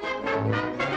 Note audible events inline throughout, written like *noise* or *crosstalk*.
Música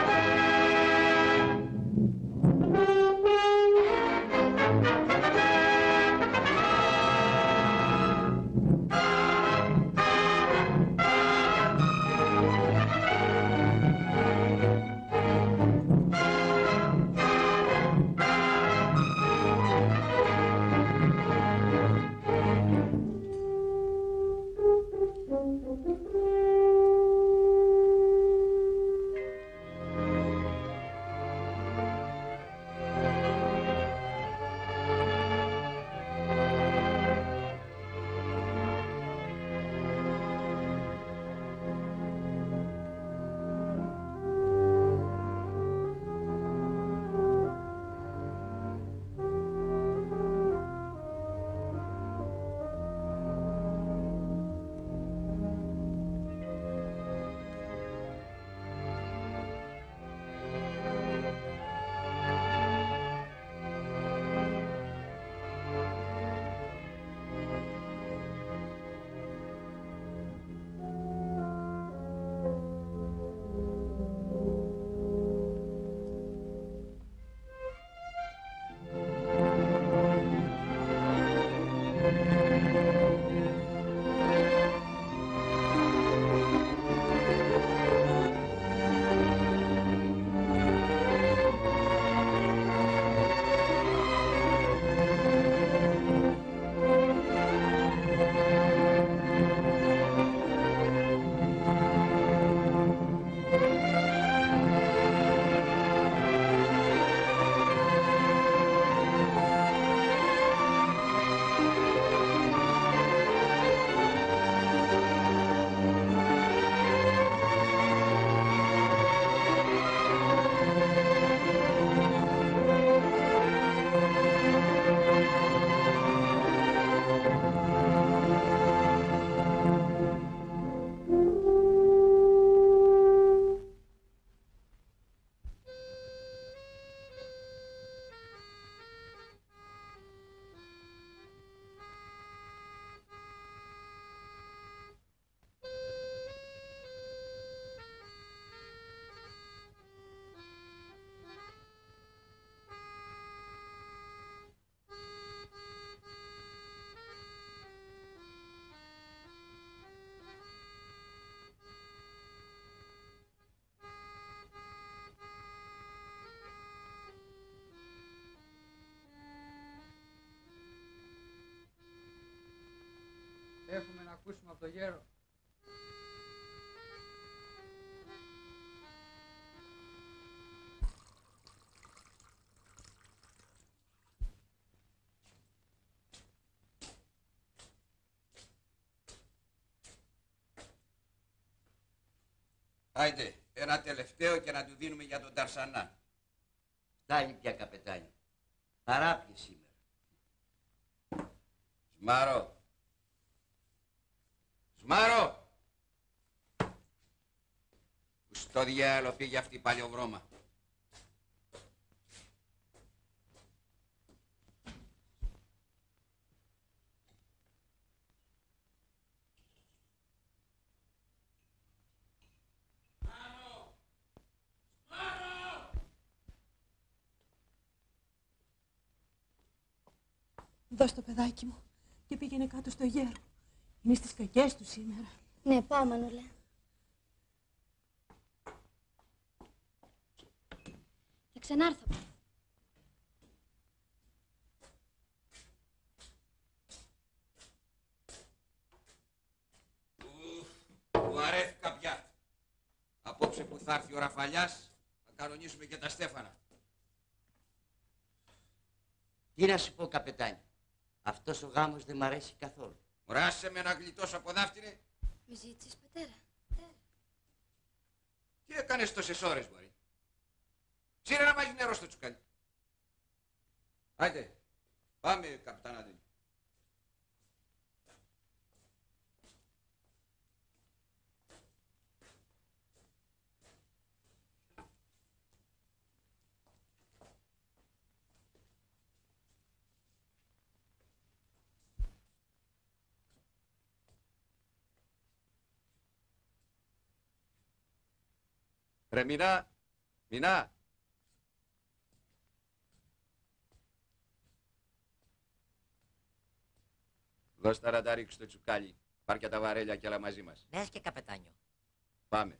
Έχουμε να ακούσουμε από το γέρο. Άιντε, ένα τελευταίο και να του δίνουμε για τον Ταρσανά. Φτάνει πια καπετάνιο. Παράπιε σήμερα. Σμάρο. Σμάρο. Που στο διάλο πήγε αυτή η παλιοβρώμα. Δώσ' το παιδάκι μου και πήγαινε κάτω στο γέρο. Είναι στις κακές τους σήμερα. Ναι, πάω, Μανούλα. Θα ξανάρθω. Του αρέθηκα πια. Απόψε που θα έρθει ο Ραφαλιάς, θα κανονίσουμε και τα Στέφανα. Τι να σου πω καπετάνιο. Αυτός ο γάμος δεν μ' αρέσει καθόλου. Ράσε με να γλιτώσω από δάφτυνε. Με ζήτησες, πατέρα. Τι έκανες τόσες ώρες, μωρή; Σύρε να βάζεις νερό στο τσουκάλι. Άιντε, πάμε, καπιτάνατε. Ρε Μινά, Μινά. Δώσ' τα ρανταρίξ στο τσουκάλι. Πάρ' και τα βαρέλια και άλλα μαζί μας. Λες και καπετάνιο. Πάμε.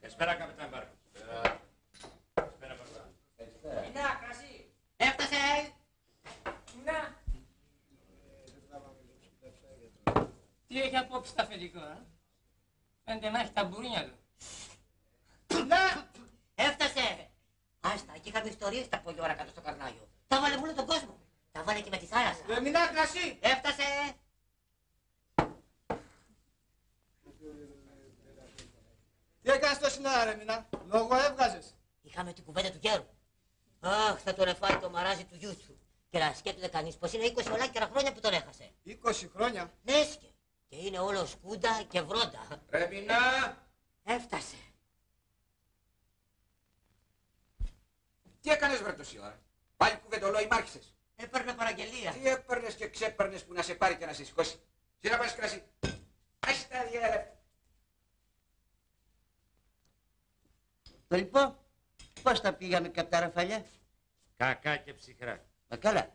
Καλησπέρα, καπετάν Μπάρκο. Καλησπέρα, Μπάρκο. Έφτασε! Να. Τι έχει απόψε τα αφεντικό, ε? Φαίνεται να έχει τα μπουρίνια του. Να! Έφτασε! Άστα, εκεί είχαμε ιστορίες τα πολλή ώρα κάτω στο καρνάγιο. Τα βάλε μόνο τον κόσμο. Τα βάλε και με τη θάλασσα. Λεμινά κρασί. Έφτασε! Τι έκανες το συνάρα ρε Μινά. Λόγο έβγαζες. Είχαμε την κουβέντα του γέρου. Αχ, θα τον εφάει το μαράζι του γιού του. Και να σκέφτεται κανείς πως είναι 20 ολάκερα χρόνια που τον έχασε. 20 χρόνια. Ναι, σκε. Και είναι όλο σκούντα και βρόντα. Ρε Μινά. Έφτασε. Τι έκανες βρε τόση ώρα. Πάλι κουβεντολόι μ' άρχισες. Έπαιρνε παραγγελία. Τι έπαιρνες και ξέπαιρνες που να σε πάρει και να σε σηκώσει. Τι να πάρεις κρασί. Άσε τα διάλεπτα. Το λοιπόν, πώς τα πήγαμε κατά τα ραφαλιά. Κακά και ψυχρά. Μα καλά,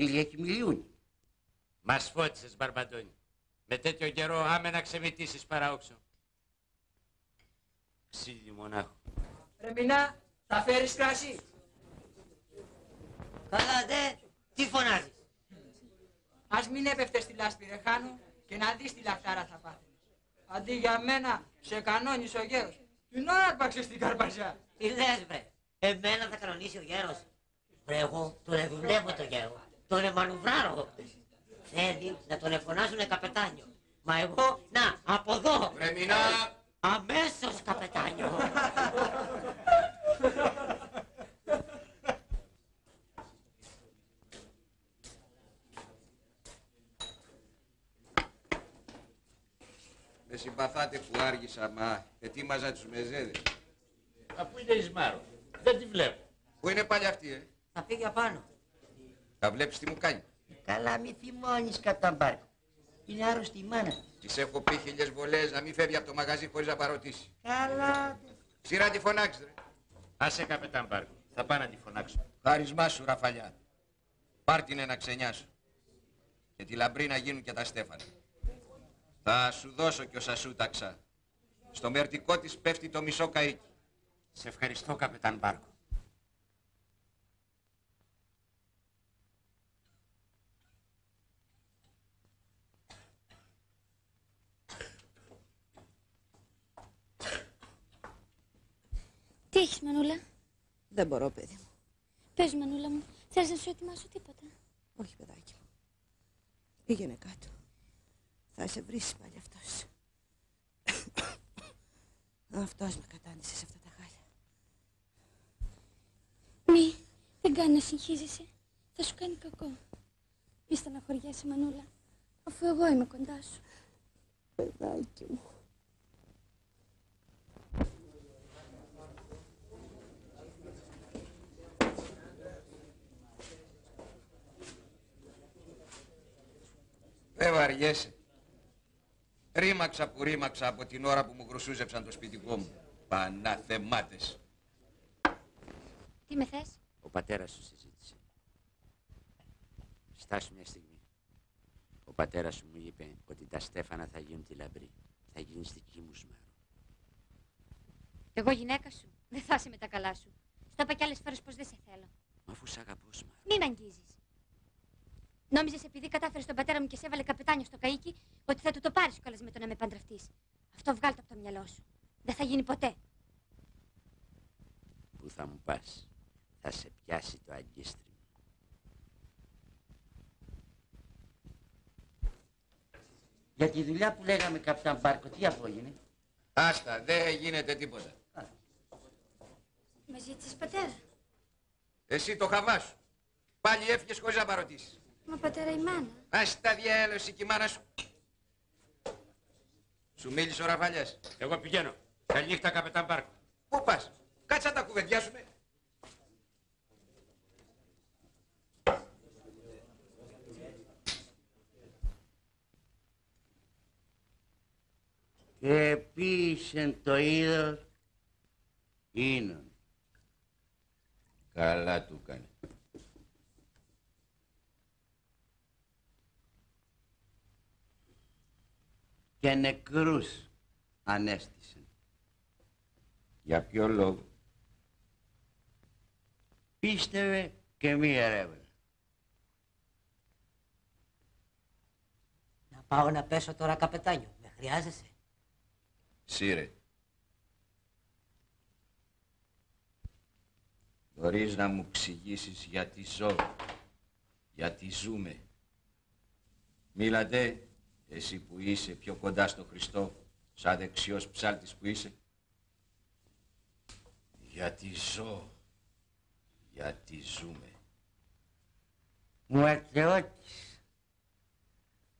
στο στροφίλι έχει μιλιούνι. Μας φώτισες, Μπαρμπαντώνη. Με τέτοιο καιρό άμε να ξεμητήσεις παραόξο. Ξύλι μονάχο. Ρε Μινά, θα φέρεις κρασί. Καλά δε, τι φωνάζεις; Ας μην έπεφτες στη λάσπη ρε Χάνου και να δεις τι λαχτάρα θα πάθεις. Αντί για μένα, σε κανόνισε ο γέρος. Την ώρα άρπαξες την καρπαζιά. Τι λες βρε, εμένα θα κανονίσει ο γέρος. Βρε εγώ τον δουλεύω το γέρο, τον εμανουβράρω. Θέλει να τον εφωνάζουνε καπετάνιο. Μα εγώ, να, από εδώ, Ρε Μινά. αμέσως καπετάνιο. Με συμπαθάτε που άργησα, μα ετοίμαζα τους μεζέδες. Αφού είναι εις Μάρος. Δεν τη βλέπω. Πού είναι πάλι αυτή, ε. Θα πήγε απάνω. Θα βλέπεις τι μου κάνει. Καλά μη θυμώνεις κατά μπάρκο. Είναι άρρωστη η μάνα. της. Της έχω πει χίλιες βολές να μην φεύγει από το μαγαζί χωρίς να παροτήσει. Καλά. Σειρά τη φωνάξεις, ρε. Άσε καπετάν Μπάρκο. Θα πάω να τη φωνάξω. Χάρισμά σου, Ραφαλιά. Πάρ' την ένα ξενιάσου. Και τη λαμπρή να γίνουν και τα στέφανα. Θα σου δώσω κι όσα σου ταξά. Στο μερτικό της πέφτει το μισό καΐκι. Σε ευχαριστώ, καπετάν Μπάρκο. Τι έχεις, Μανούλα; Δεν μπορώ, παιδί μου. Πες, Μανούλα μου, θέλεις να σου ετοιμάσω τίποτα; Όχι, παιδάκι μου. Πήγαινε κάτω. Θα σε βρεις πάλι αυτός. *coughs* αυτός με κατάντησε σε αυτά τα χάλια. Μη, δεν κάνει να συγχύζεσαι. Θα σου κάνει κακό. Μη στεναχωριέσαι, Μανούλα. Αφού εγώ είμαι κοντά σου. Παιδάκι μου. Δεν βαριέσαι. Ρήμαξα που ρήμαξα από την ώρα που μου γρουσούζεψαν το σπιτικό μου. Παναθεμάτες. Τι με θες; Ο πατέρας σου συζήτησε. Στάσου μια στιγμή. Ο πατέρας σου μου είπε ότι τα στέφανα θα γίνουν τη λαμπρή. Θα γίνεις δική μου Σμάρο. Εγώ γυναίκα σου. Δεν θα είσαι με τα καλά σου. Στο είπα κι άλλες φορές πως δεν σε θέλω. Μα αφού σ' αγαπώ Σμάρο. Μην με αγγίζεις. Νόμιζες επειδή κατάφερες τον πατέρα μου και σε έβαλε καπετάνιο στο καΐκι ότι θα του το πάρεις κιόλας με το να με παντρευτείς. Αυτό βγάλ' το από το μυαλό σου. Δεν θα γίνει ποτέ. Πού θα μου πας. Θα σε πιάσει το αγκίστρι μου. Για τη δουλειά που λέγαμε καπιτάν Μπάρκο, τι απόγινε. Άστα, δεν γίνεται τίποτα. Με ζήτησες πατέρα; Εσύ το χαβά σου. Πάλι έφυγες χωρίς να παροτήσεις. Μα πατέρα η μάνα. Ας τα διέλωση και η μάνα σου. Σου μίλησε ο Ραφαλιάς. Εγώ πηγαίνω. Καληνύχτα, καπετάν Μπάρκο. Πού πας; Κάτσε να τα κουβεντιάσουμε. Και επίσεν το είδος είναι. Καλά του κάνει. Και νεκρούς ανέστησεν. Για ποιο λόγο; Πίστευε και μη ερεύνα. Να πάω να πέσω τώρα καπετάνιο. Με χρειάζεσαι. Σύρε. Μπορείς να μου εξηγήσεις γιατί ζω, γιατί ζούμε. Μίλατε, εσύ που είσαι πιο κοντά στο Χριστό, σαν δεξιός ψάλτης που είσαι. Γιατί ζω, γιατί ζούμε. Ματαιώτης.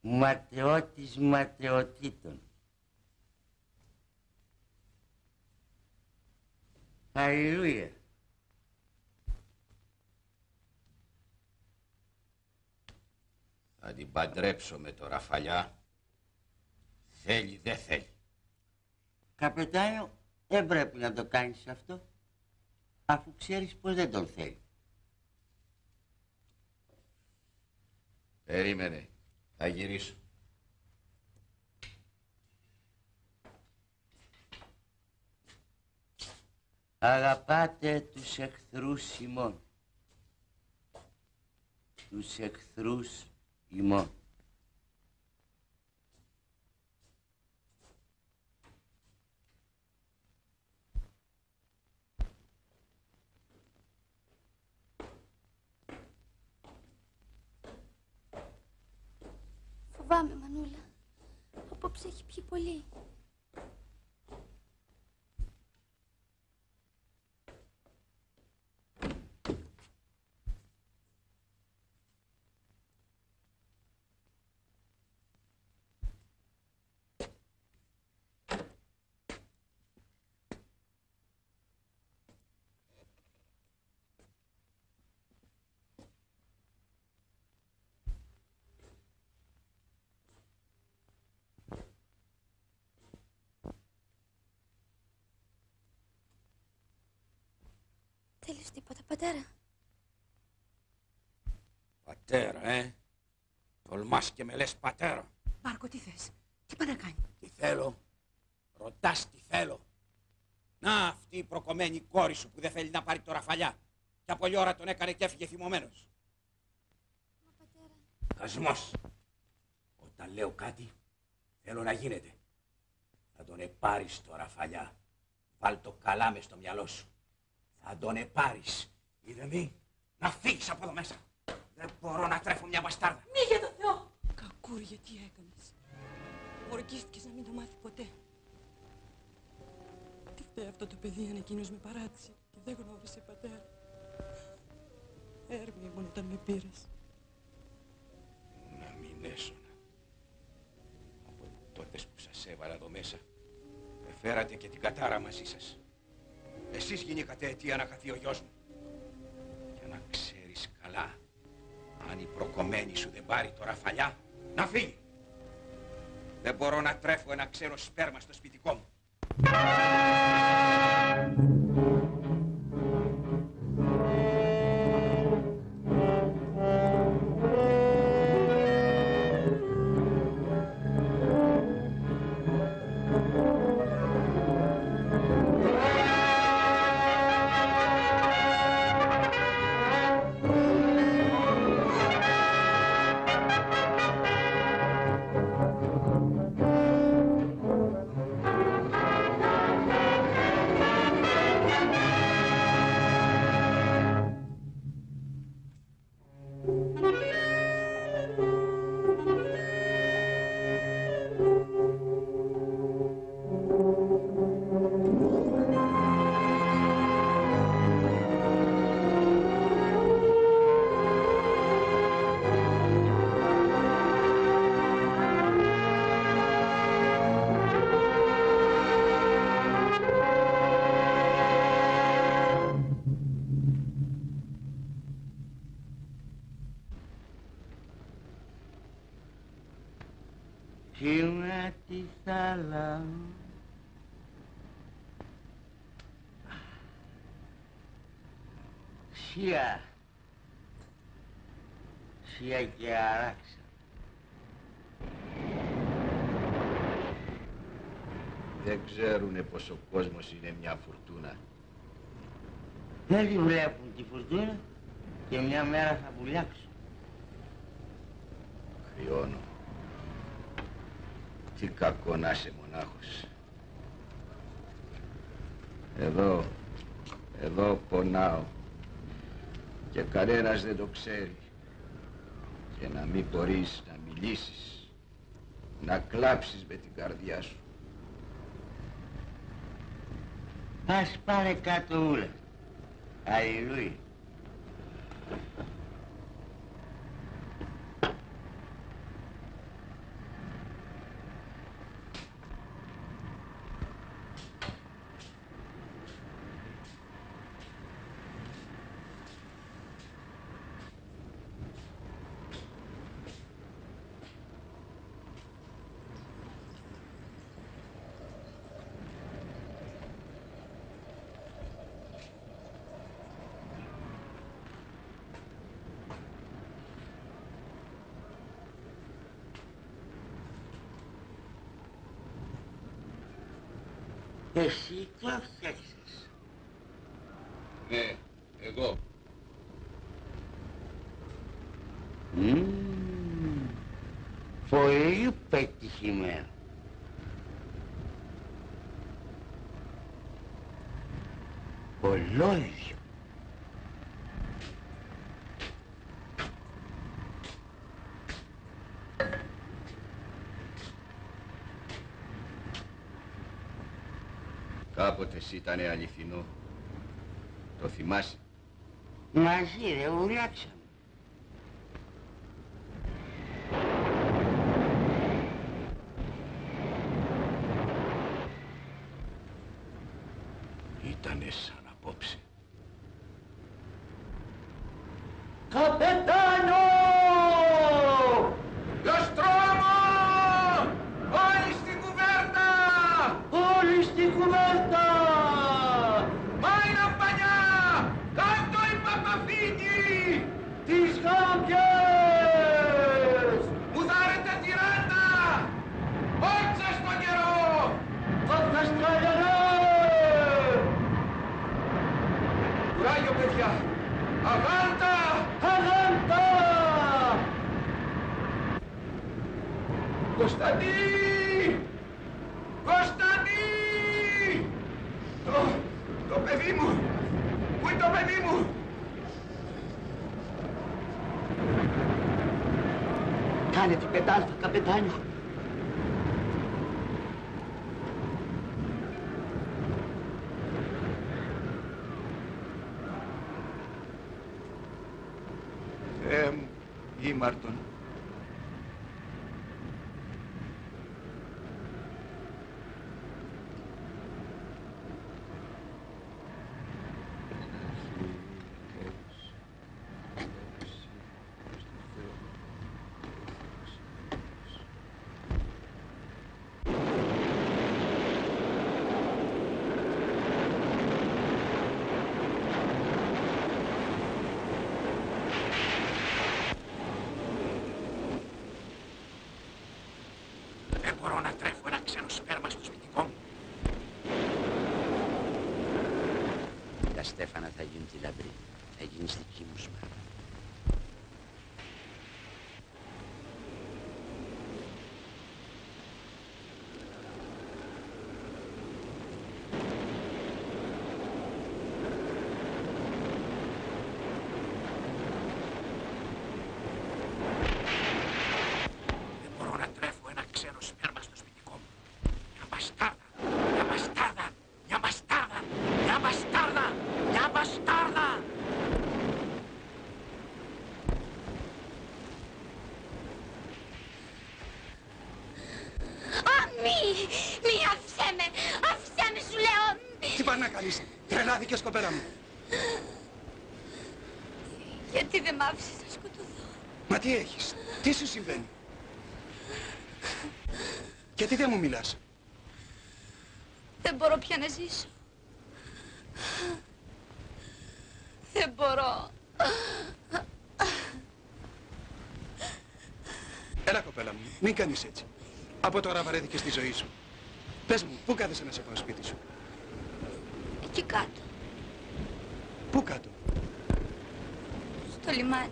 Ματαιώτης ματαιωτήτων. Αλληλούια. Θα την παντρέψω με το Ραφαλιά. Θέλει, δεν θέλει. Καπετάνιο, δεν πρέπει να το κάνεις αυτό, αφού ξέρεις πως δεν τον θέλει. Περίμενε, θα γυρίσω. Αγαπάτε τους εχθρούς ημών. Τους εχθρούς ημών. Φοβάμαι, Μανούλα. Απόψε έχει πιει πολύ. Θέλεις τίποτα, πατέρα. Πατέρα, ε. Τολμάς και με λες πατέρα. Μάρκο, τι θες; Τι πάει να κάνει; Τι θέλω; Ρωτάς τι θέλω. Να αυτή η προκομμένη κόρη σου που δεν θέλει να πάρει το ραφαλιά. Και από ώρα τον έκανε και έφυγε θυμωμένος. Μα πατέρα. Χασμός. Όταν λέω κάτι, θέλω να γίνεται. Θα τον επάρεις το ραφαλιά. Βάλ το καλά μες στο μυαλό σου. Θα τον επάρεις. Είδε μη, να φύγεις από εδώ μέσα. Δεν μπορώ να τρέφω μια μπαστάρδα. Μη για το Θεό. Κακούρια, τι έκανες. Ορκίστηκες να μην το μάθει ποτέ. Τι φταίει αυτό το παιδί αν εκείνος με παράτησε και δεν γνώρισε πατέρα. Έρμη ήμουν όταν με πήρες. Να μην έσωνα. Από τότε που σας έβαλα εδώ μέσα, με φέρατε και την κατάρα μαζί σας. Εσείς γίνηκατε αιτία να χαθεί ο γιος μου. Και να ξέρεις καλά, αν η προκομμένη σου δεν πάρει το ραφαλιά, να φύγει. Δεν μπορώ να τρέφω ένα ξένο σπέρμα στο σπιτικό μου. Σία. Σία και αράξα. Δεν ξέρουνε πως ο κόσμος είναι μια φουρτούνα. Δεν τη βλέπουν τη φουρτούνα και μια μέρα θα βουλιάξουν. Κρυώνω. Τι κακό να είσαι μονάχος. Εδώ, εδώ πονάω και κανένας δεν το ξέρει. Και να μην μπορείς να μιλήσεις, να κλάψεις με την καρδιά σου. Ας πάρε κάτω ούλα. Αλληλούια. Εσύ το φτιάξες. Ναι, εγώ. Μμμ. Πολύ πετυχημένο. Ολόιδιο. Κάποτε εσύ ήτανε αληθινό. Το θυμάσαι; Μαζί ρε βουλιάξαμε. 20 de abril. Ediniz dikiymiş ben. Τρελάθηκες κοπέρα μου. Γιατί δεν μ' άφησες να σκοτωθώ; Μα τι έχεις, τι σου συμβαίνει; Γιατί δεν μου μιλάς; Δεν μπορώ πια να ζήσω. Δεν μπορώ. Έλα κοπέλα μου, μην κάνεις έτσι. Από τώρα βαρέθηκες τη ζωή σου. Πες μου, πού κάθεσαι να σε πάω σπίτι σου; Εκεί κάτω, Πού κάτω; στο λιμάνι.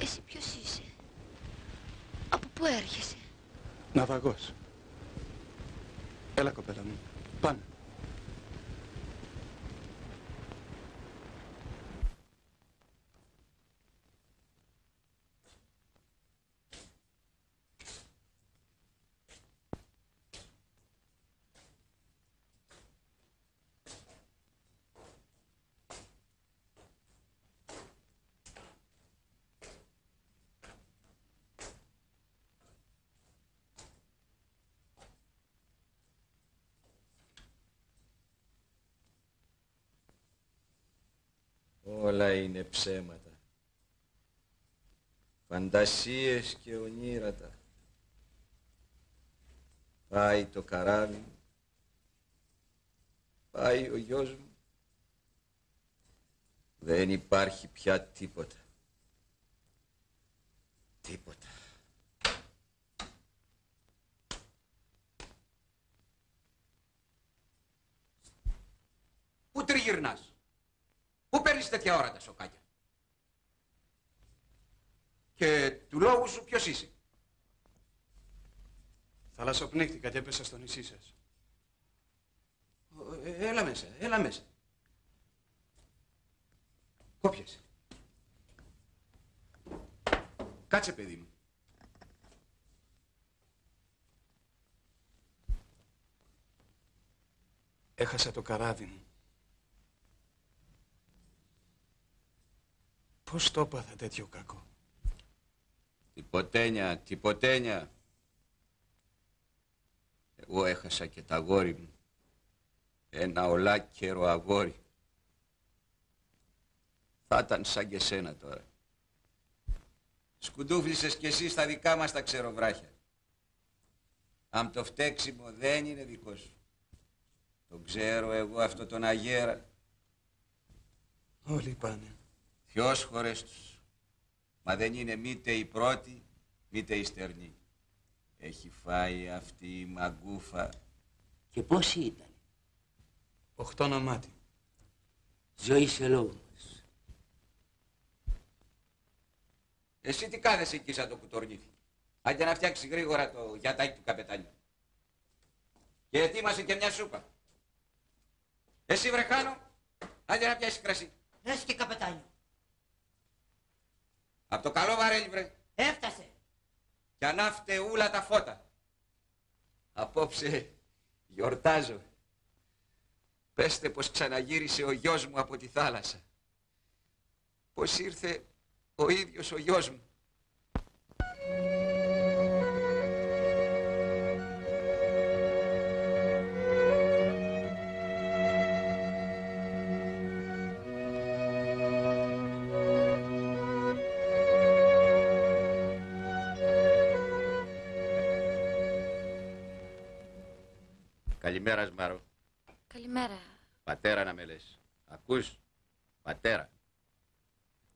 Εσύ ποιος είσαι; Από πού έρχεσαι; Ναυαγός. Έλα κοπέλα μου, πάμε. Όλα είναι ψέματα. Φαντασίες και ονείρατα. Πάει το καράβι μου. Πάει ο γιος μου. Δεν υπάρχει πια τίποτα. Τίποτα. Πού τριγυρνάς; Πού παίρνεις τέτοια ώρα τα σοκάκια. Και του λόγου σου ποιος είσαι. Θαλασσοπνίχτηκα και έπεσα στο νησί σας. Ε, Έλα μέσα, έλα μέσα. Κόπιασε. Κάτσε παιδί μου. Έχασα το καράβι μου. Πώς το έπαθα τέτοιο κακό; Τυποτένια, τυποτένια. Εγώ έχασα και τα αγόρι μου. Ένα ολάκερο αγόρι. Θα ήταν σαν και σένα τώρα. Σκουντούφλησες κι εσύ στα δικά μας τα ξεροβράχια. Αν το φταίξιμο δεν είναι δικό σου. Το ξέρω εγώ αυτό τον αγέρα. Όλοι πάνε. Ποιος χωρές τους. Μα δεν είναι μήτε η πρώτη, μήτε η στερνή. Έχει φάει αυτή η μαγκούφα. Και πόσοι ήταν; Οχτώ νομάτι. Ζωή σε λόγο μας. Εσύ τι κάθεσαι εκεί σαν το κουτορνίθι. Άντε να φτιάξει γρήγορα το γιατάκι του καπετάνιου. Και ετοίμασε και μια σούπα. Εσύ βρεχάνω, άντε να πιάσεις κρασί. Λες και καπετάνιο. Απ' το καλό βαρέλι βρε. Έφτασε. Κι ανάφτε ούλα τα φώτα. Απόψε γιορτάζω. Πέστε πως ξαναγύρισε ο γιος μου από τη θάλασσα. Πως ήρθε ο ίδιος ο γιος μου. Καλημέρα Σμάρο. Καλημέρα. Πατέρα να με λες. Ακούς; Πατέρα.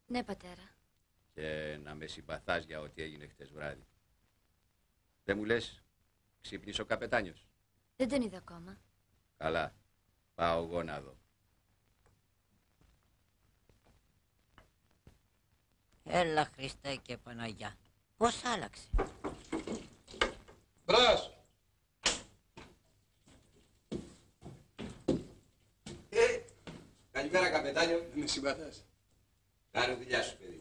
Ναι, πατέρα. Και να με συμπαθάς για ό,τι έγινε χτες βράδυ. Δεν μου λες. Ξύπνησε ο καπετάνιος. Δεν τον είδα ακόμα. Καλά. Πάω εγώ να δω. Έλα Χριστέ και Παναγιά. Πώς άλλαξε; Μπρος! Ε, καλημέρα καπετάνιο. Με συμπαθάς. Κάνε δουλειά σου παιδί.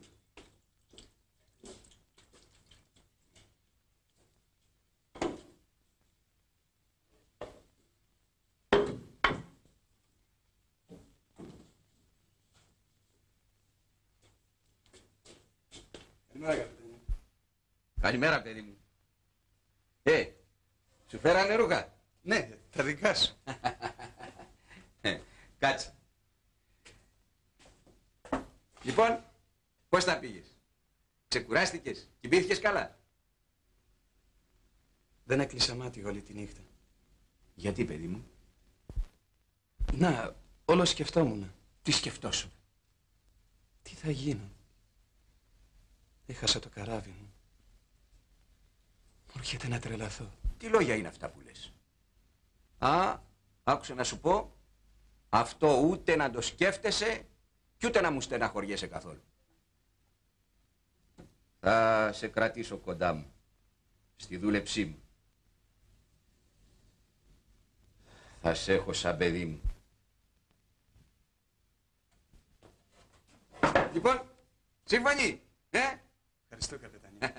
Καλημέρα καπιτάνιο. Καλημέρα παιδί μου. Ε, σου φέρανε ρούχα; Ναι, τα δικά σου. Ε, Κάτσε. Λοιπόν, πώς τα πήγες; Ξεκουράστηκες, κοιμήθηκες καλά; Δεν έκλεισα μάτι όλη τη νύχτα. Γιατί, παιδί μου; Να, όλο σκεφτόμουν. Τι σκεφτόσουν; Τι θα γίνω. Έχασα το καράβι μου. Μου έρχεται να τρελαθώ. Τι λόγια είναι αυτά που λες; Α, άκουσε να σου πω, αυτό ούτε να το σκέφτεσαι και ούτε να μου στεναχωριέσαι καθόλου. Θα σε κρατήσω κοντά μου, στη δούλεψή μου. Θα σε έχω σαν παιδί μου. Λοιπόν, σύμφωνοι, ε; Ευχαριστώ, καπετάνια.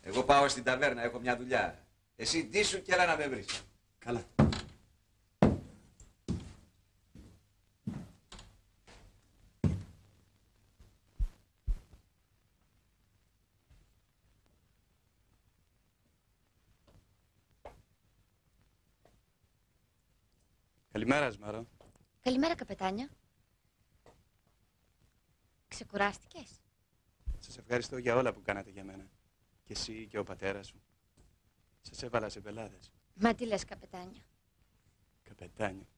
Εγώ πάω στην ταβέρνα, έχω μια δουλειά. Εσύ ντύσου και έλα να με βρεις. Καλά. Καλημέρα, Σμαρό. Καλημέρα, καπετάνιο. Ξεκουράστηκες; Σας ευχαριστώ για όλα που κάνατε για μένα. Και εσύ και ο πατέρας σου. Σας έβαλα σε πελάδες. Μα τι λες, καπετάνιο. Καπετάνιο.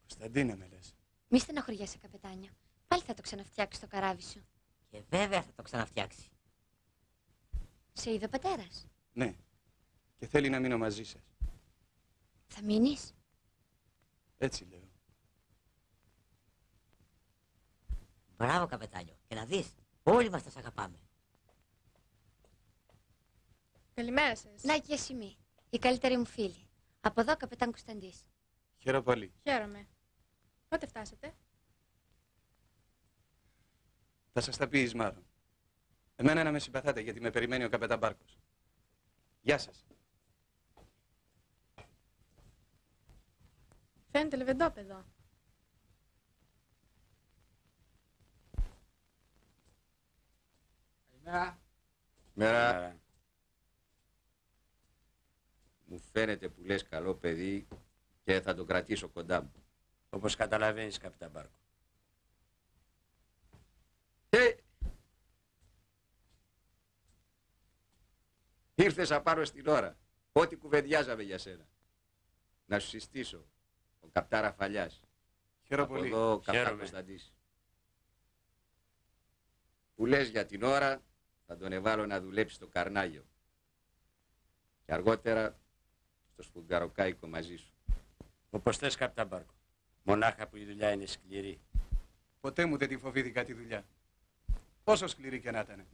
Κωνσταντίνε με λες. Μη στεναχωριέσαι, καπετάνιο. Πάλι θα το ξαναφτιάξεις το καράβι σου. Και βέβαια θα το ξαναφτιάξει. Σε είδε ο πατέρας; Ναι. Και θέλει να μείνω μαζί σας. Θα μείνεις; Έτσι λέω. Μπράβο, καπετάνιο. Και να δεις, όλοι μας θα σ' αγαπάμε. Καλημέρα σας. Να και εσύ μη. Η καλύτερη μου φίλη. Από εδώ, καπετάν Κωνσταντής. Χαίρομαι πολύ. Χαίρομαι. Πότε φτάσατε; Θα σας τα πεις εις μάλλον. Εμένα να με συμπαθάτε γιατί με περιμένει ο καπετάν Μπάρκος. Γεια σας. Φαίνεται λεβεντόπεδο. Καλημέρα. Μέρα. Μου φαίνεται που λες καλό παιδί και θα το κρατήσω κοντά μου. Όπως καταλαβαίνεις, καπιτάν Μπάρκο. Ε! Ήρθες απάνω στην ώρα. Ό,τι κουβεντιάζαμε για σένα. Να σου συστήσω. Ο καπτάρα Φαλιάς. Χαίρομαι Από πολύ. εδώ ο καπτά Χαίρομαι. Κωνσταντής. Που λες για την ώρα θα τον εβάλω να δουλέψει στο Καρνάγιο. Και αργότερα στο Σπουγγαροκάικο μαζί σου. Όπως θες, καπιτάν Μπάρκο. Μονάχα που η δουλειά είναι σκληρή. Ποτέ μου δεν τη φοβήθηκα τη δουλειά. Πόσο σκληρή και να ήταν.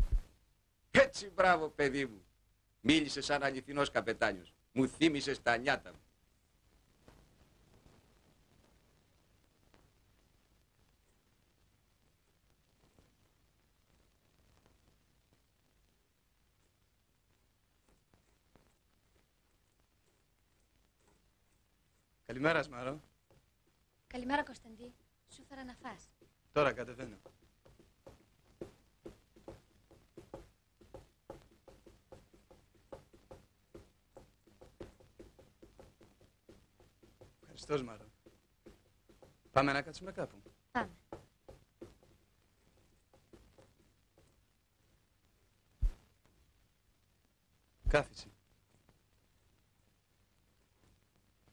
Έτσι μπράβο παιδί μου. Μίλησες σαν αληθινός καπετάνιος. Μου θύμισες τα νιάτα μου. Καλημέρα, Σμαρό. Καλημέρα, Κωνσταντή. Σου φέρα να φας. Τώρα κατεβαίνω. Ευχαριστώ, Σμαρό. Πάμε να κάτσουμε κάπου. Πάμε. Κάθισε.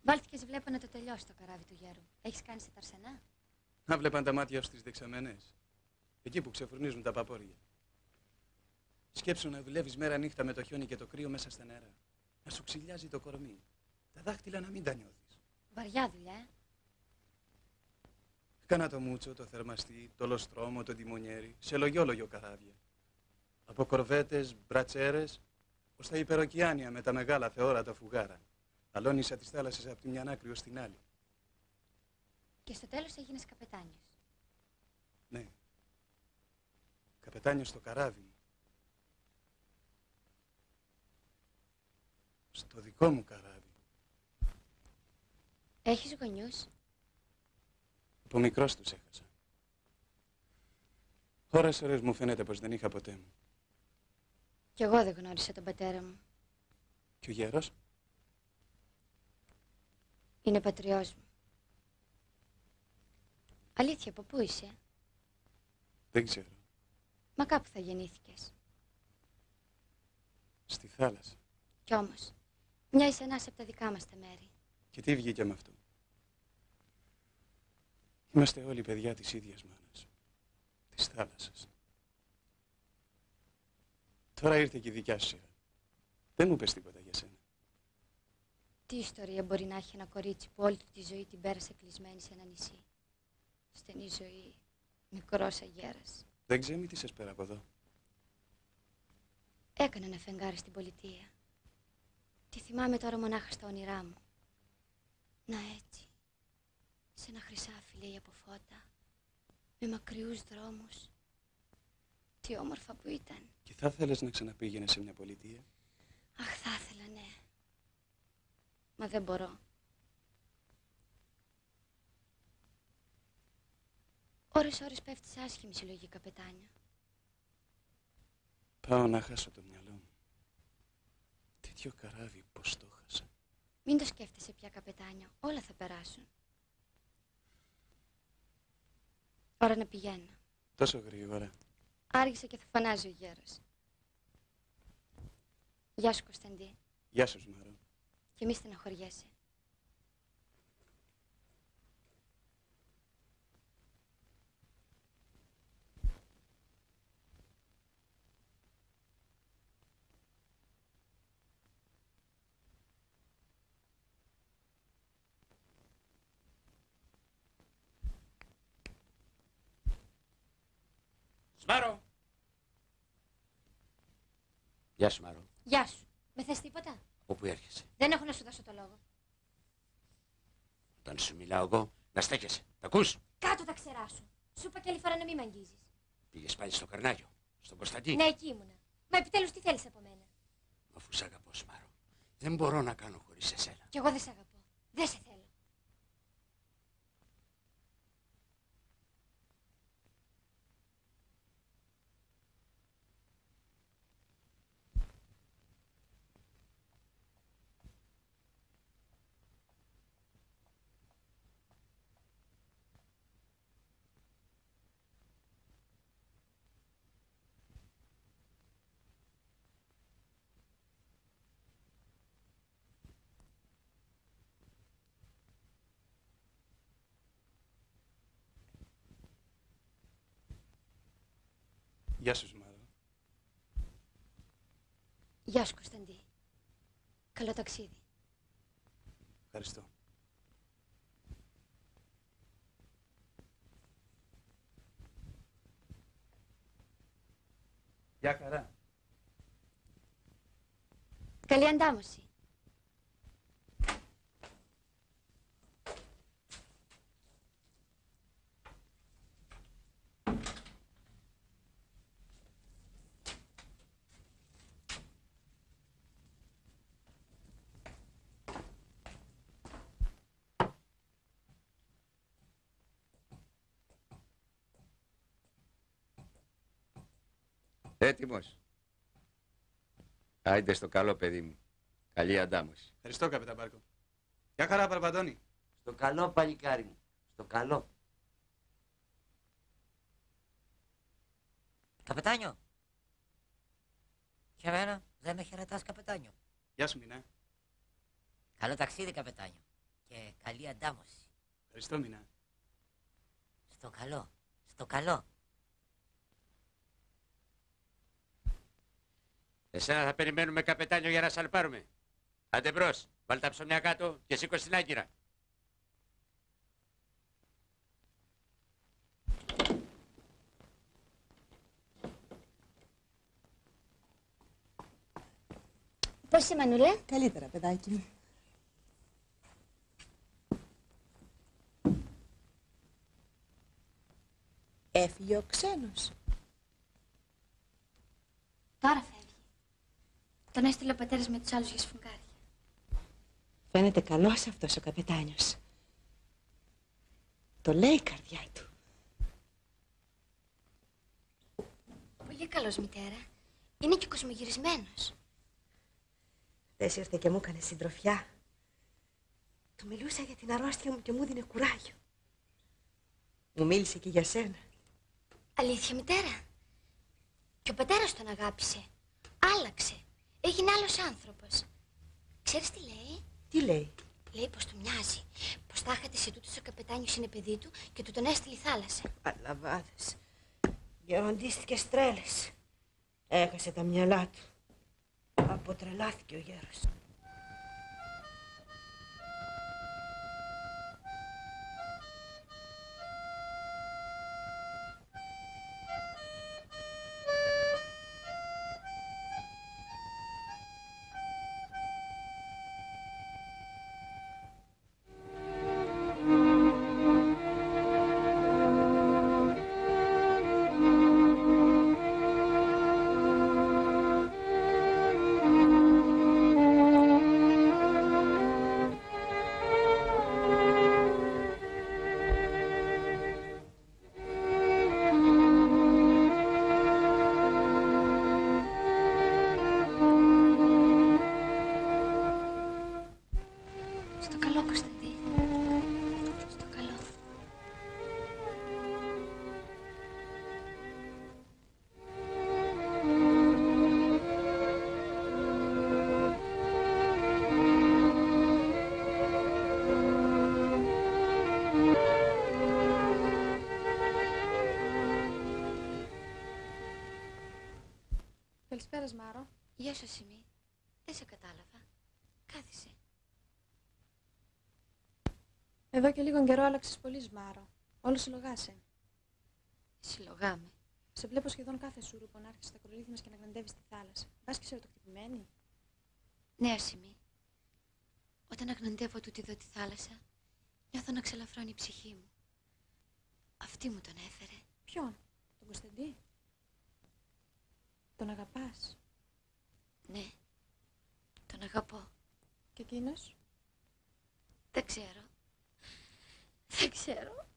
Βάλτηκες βλέπω να το τελειώσει το καράβι του γέρου. Έχεις κάνει σε ταρσενά; Να βλέπαν τα μάτια στις δεξαμενές. Εκεί που ξεφουρνίζουν τα παπόρια. Σκέψου να δουλεύεις μέρα νύχτα με το χιόνι και το κρύο μέσα στα νερά. Να σου ξυλιάζει το κορμί. Τα δάχτυλα να μην τα νιώθεις. Βαριά δουλειά, ε. Κάνα το μούτσο, το θερμαστή, το λοστρόμο, το τιμονιέρι, σε λογιόλογιο καράβια. Από κορβέτες, μπρατσέρες, ως τα υπεροκειάνια με τα μεγάλα θεόρατα φουγάρα. Αλώνησα τις θάλασσες από τη μια άκρη ως την άλλη. Και στο τέλος έγινες καπετάνιος. Ναι. Καπετάνιος στο καράβι μου. Στο δικό μου καράβι. Έχεις γονιούς; Από μικρός τους έχασα. Ώρες ώρες μου φαίνεται πως δεν είχα ποτέ μου. Κι εγώ δεν γνώρισα τον πατέρα μου. Και ο γέρος, Είναι πατριός μου. Αλήθεια, από πού είσαι; Δεν ξέρω. Μα κάπου θα γεννήθηκες. Στη θάλασσα. Κι όμως, μοιάζεις ένας από τα δικά μας τα μέρη. Και τι βγήκε με αυτό; Είμαστε όλοι παιδιά της ίδιας μάνας. Της θάλασσας. Τώρα ήρθε και η δικιά σου σειρά. Δεν μου πες τίποτα για σένα. Τι ιστορία μπορεί να έχει ένα κορίτσι που όλη του τη ζωή την πέρασε κλεισμένη σε ένα νησί; Στενή ζωή, μικρός αγέρας. Δεν ξέμητησες πέρα από εδώ. Έκανα ένα φεγγάρι στην πολιτεία. Τη θυμάμαι τώρα μονάχα στα όνειρά μου. Να έτσι. Σε ένα χρυσάφι λέει από φώτα. Με μακριούς δρόμους. Τι όμορφα που ήταν. Και θα ήθελες να ξαναπήγαινες σε μια πολιτεία; Αχ, θα ήθελα, ναι. Μα δεν μπορώ. Ώρες ώρες πέφτεις σε άσχημη συλλογή καπετάνιο. Πάω να χάσω το μυαλό μου. Τέτοιο καράβι πώς το χάσα. Μην το σκέφτεσαι πια καπετάνιο. Όλα θα περάσουν. Ώρα να πηγαίνω. Τόσο γρήγορα. Άργησε και θα φωνάζει ο γέρος. Γεια σου Κωνσταντή. Γεια σου Σμαρό. Και μη στεναχωριέσαι. Σμάρο. Γεια σου, Μάρο. Γεια σου. Με θες τίποτα; Από πού έρχεσαι. Δεν έχω να σου δώσω το λόγο. Όταν σου μιλάω εγώ, να στέκεσαι. Τα ακούς; Κάτω τα ξερά σου. Σου είπα και άλλη φορά να μην με αγγίζεις. Πήγες πάλι στο Καρνάγιο. Στον Κωνσταντή. Ναι, εκεί ήμουνα. Μα επιτέλους τι θέλεις από μένα; Αφού σ' αγαπώ, Σμάρο. Δεν μπορώ να κάνω χωρίς εσένα. Κι εγώ δεν σε αγαπώ. Δεν σε θέλω. Γεια σου Σμαρό. Γεια σου Κωνσταντή. Καλό ταξίδι. Ευχαριστώ. Γεια χαρά. Καλή αντάμωση. Έτοιμος. Άιντε στο καλό, παιδί μου. Καλή αντάμωση. Ευχαριστώ καπετάν Μπάρκο. Γεια χαρά Παρπαντώνη. Στο καλό παλικάρι μου. Στο καλό. Καπετάνιο. Και εμένα δεν με χαιρετάς καπετάνιο. Γεια σου Μινά. Καλό ταξίδι καπετάνιο. Και καλή αντάμωση. Ευχαριστώ Μινά. Στο καλό. Στο καλό. Εσένα θα περιμένουμε καπετάνιο για να σαλπάρουμε. Άντε μπρος, βάλ τα ψωμιά κάτω και σήκω στην άγκυρα. Πώς είσαι Μανούλα; Καλύτερα, παιδάκι μου. Έφυγε ο ξένος. Τώρα φεύγει. Τον έστειλε ο πατέρας με τους άλλους για σφουγγάρια. Φαίνεται καλός αυτός ο καπετάνιος. Το λέει η καρδιά του. Πολύ καλός μητέρα. Είναι και κοσμογυρισμένος. Θες ήρθε και μου έκανε συντροφιά. Του μιλούσα για την αρρώστια μου και μου δίνε κουράγιο. Μου μίλησε και για σένα. Αλήθεια, μητέρα. Και ο πατέρας τον αγάπησε. Άλλαξε. Έγινε άλλος άνθρωπος. Ξέρεις τι λέει; Τι λέει; Λέει πως του μοιάζει. Πως τα είχατε σε τούτος ο καπετάνιος είναι παιδί του και του τον έστειλε η θάλασσα. Αλαβάδες. Γεροντίστηκες στρέλες. Έχασε τα μυαλά του. Αποτρελάθηκε ο γέρος. Καλησπέρα, Μάρο. Γεια σου, Σιμή. Δεν σε κατάλαβα. Κάθισε. Εδώ και λίγο καιρό άλλαξες πολύ, Σμάρο. Όλο συλλογάσαι. Συλλογάμε. Σε βλέπω σχεδόν κάθε σούρουπο να έρχεσαι στα κορολίδια μας και να γλεντεύεις στη θάλασσα. Πα και σε ερωτοκτυπημένη. Ναι, Ασιμή. Όταν αγναντεύω τούτη εδώ τη θάλασσα, νιώθω να ξελαφρώνει η ψυχή μου. Αυτή μου τον έφερε. Ποιον, τον Κωνσταντή; Τον αγαπάς. Ναι, τον αγαπώ. Και εκείνος; Δεν ξέρω. Δεν ξέρω.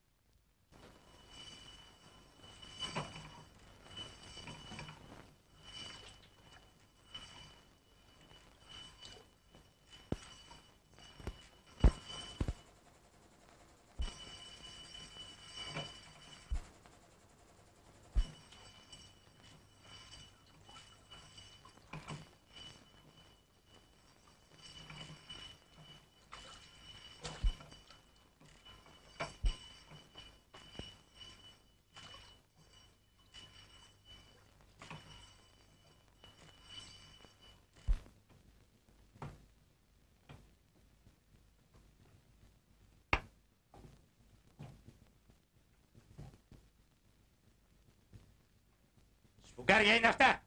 Σφουγγάρια είναι αυτά.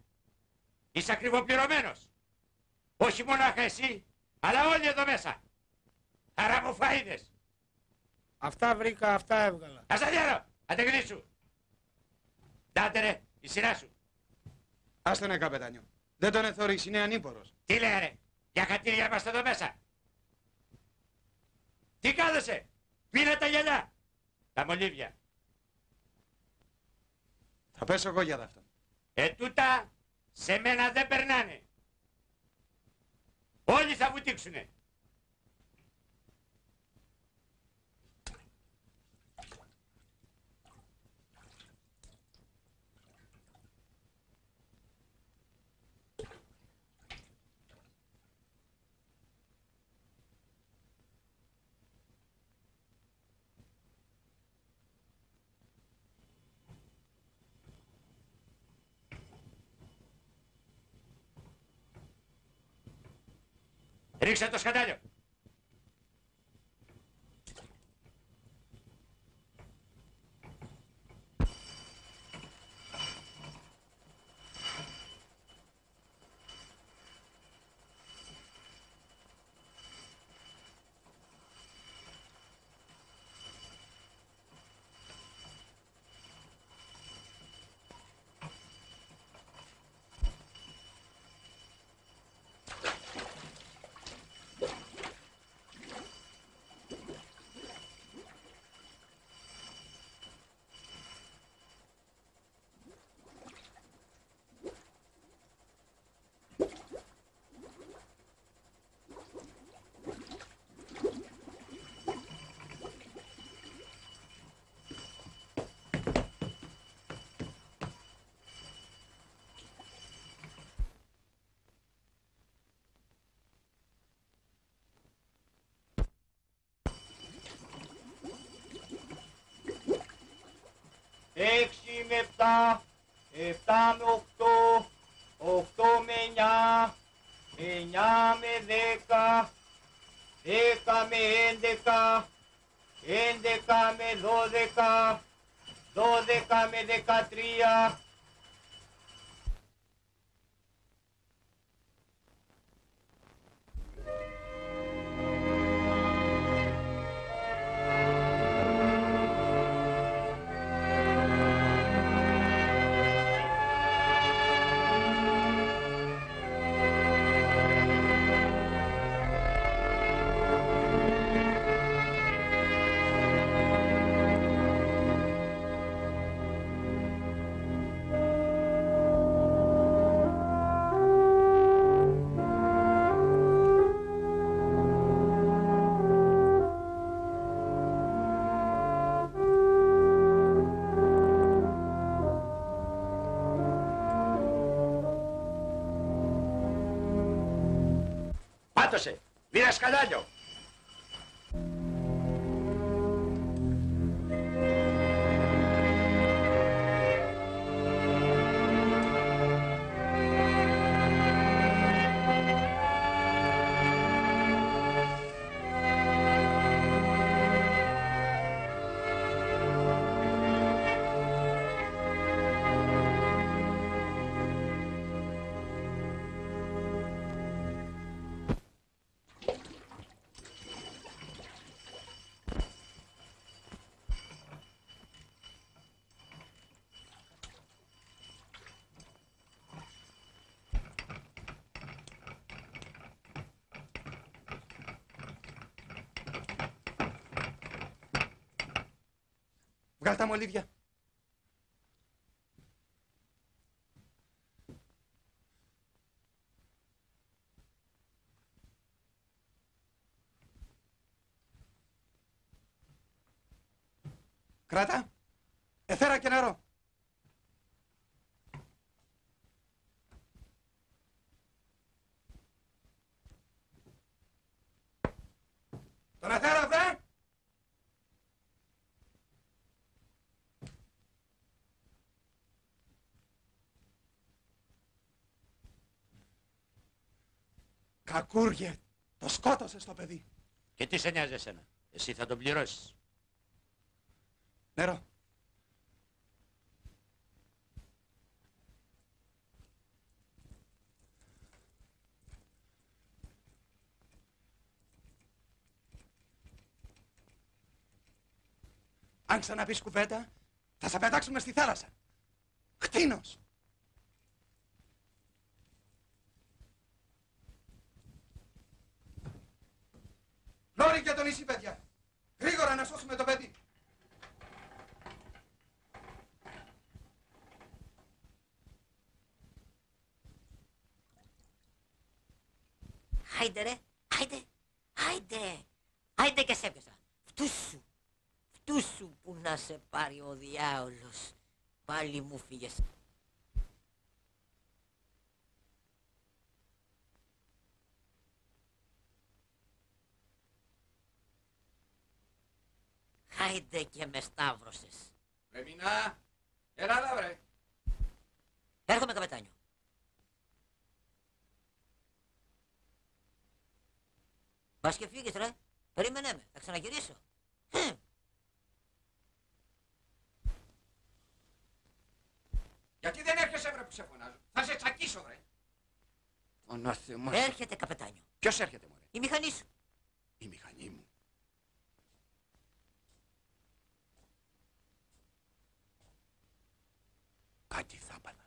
Είσαι ακριβοπληρωμένος. Όχι μονάχα εσύ, αλλά όλοι εδώ μέσα. Χαραμοφαΐδες. Αυτά βρήκα, αυτά έβγαλα. Ασταδιάρο, αντεγνήσου. Δάτε ρε, η σειρά σου. Άστο ναι, καπετάνιο. Δεν τον εθωρείς, είναι ανήπορος. Τι λέει ρε, για χατήρια είμαστε εδώ μέσα. Τι κάθεσαι, πήρε τα γυαλιά. Τα μολύβια. Θα πέσω εγώ για δάφτα. Ε, τούτα σε μένα δεν περνάνε. Όλοι θα βουτήξουνε. Félix Santos Cataño. 60 में 7, 7 में 8, 8 में 9, 9 में 10, 10 में 11, 11 में 12, 12 में 13, Mira, escandallo. Βγάλ' τα μολύβια. Κράτα. Εθέρα και νερό. Τον εθέρα βρε! Κακούργε, το σκότωσες το παιδί. Και τι σε νοιάζει εσένα; Εσύ θα τον πληρώσεις. Νερό. Αν ξαναπείς κουβέντα, θα σε πετάξουμε στη θάλασσα. Χτίνος. Λόρι για το νησί, παιδιά. Γρήγορα να σώσουμε το παιδί. Άιντε ρε, άιντε, άιντε, άιντε και σε έπιασα. Φτού σου, φτού σου που να σε πάρει ο διάολος. Πάλι μου φύγες. Άιντε και με σταύρωσες. Ρε Μινά, έλα εδώ βρε. Έρχομαι καπετάνιο. Πας και φύγεις ρε. Περίμενε με. Θα ξαναγυρίσω. Χμ. Γιατί δεν έρχεσαι βρε που σε φωνάζω. Θα σε τσακίσω βρε. Ανάθεμα. Έρχεται καπετάνιο. Ποιος έρχεται μωρέ; Η μηχανή σου. Η μηχανή μου. Κάτι θα έπανα.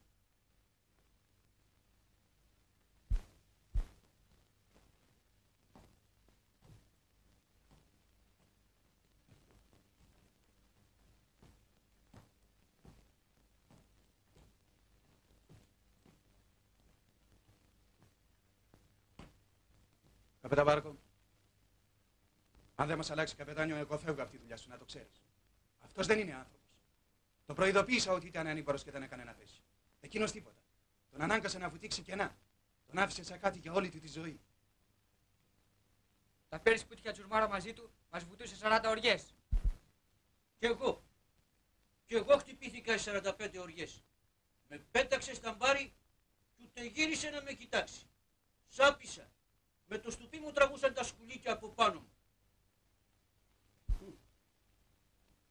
Καπετά Βάρκο, αν δεν μας αλλάξει καπετάνιο, εγώ φεύγω από τη δουλειά σου, να το ξέρεις. Αυτός δεν είναι άνθρωπος. Το προειδοποίησα ότι ήταν ανήπαρος και δεν έκανε να πέσει. Εκείνος τίποτα. Τον ανάγκασε να βουτήξει κενά. Τον άφησε σαν κάτι για όλη του τη ζωή. Τα πέρυσι που είχε τσουρμάρα μαζί του, μας βουτούσε 40 οριές. Και εγώ. Κι εγώ χτυπήθηκα σε 45 οριές. Με πέταξε στα μπάρι και ούτε γύρισε να με κοιτάξει. Σάπισα. Με το στουπί μου τραβούσαν τα σκουλίκια από πάνω μου.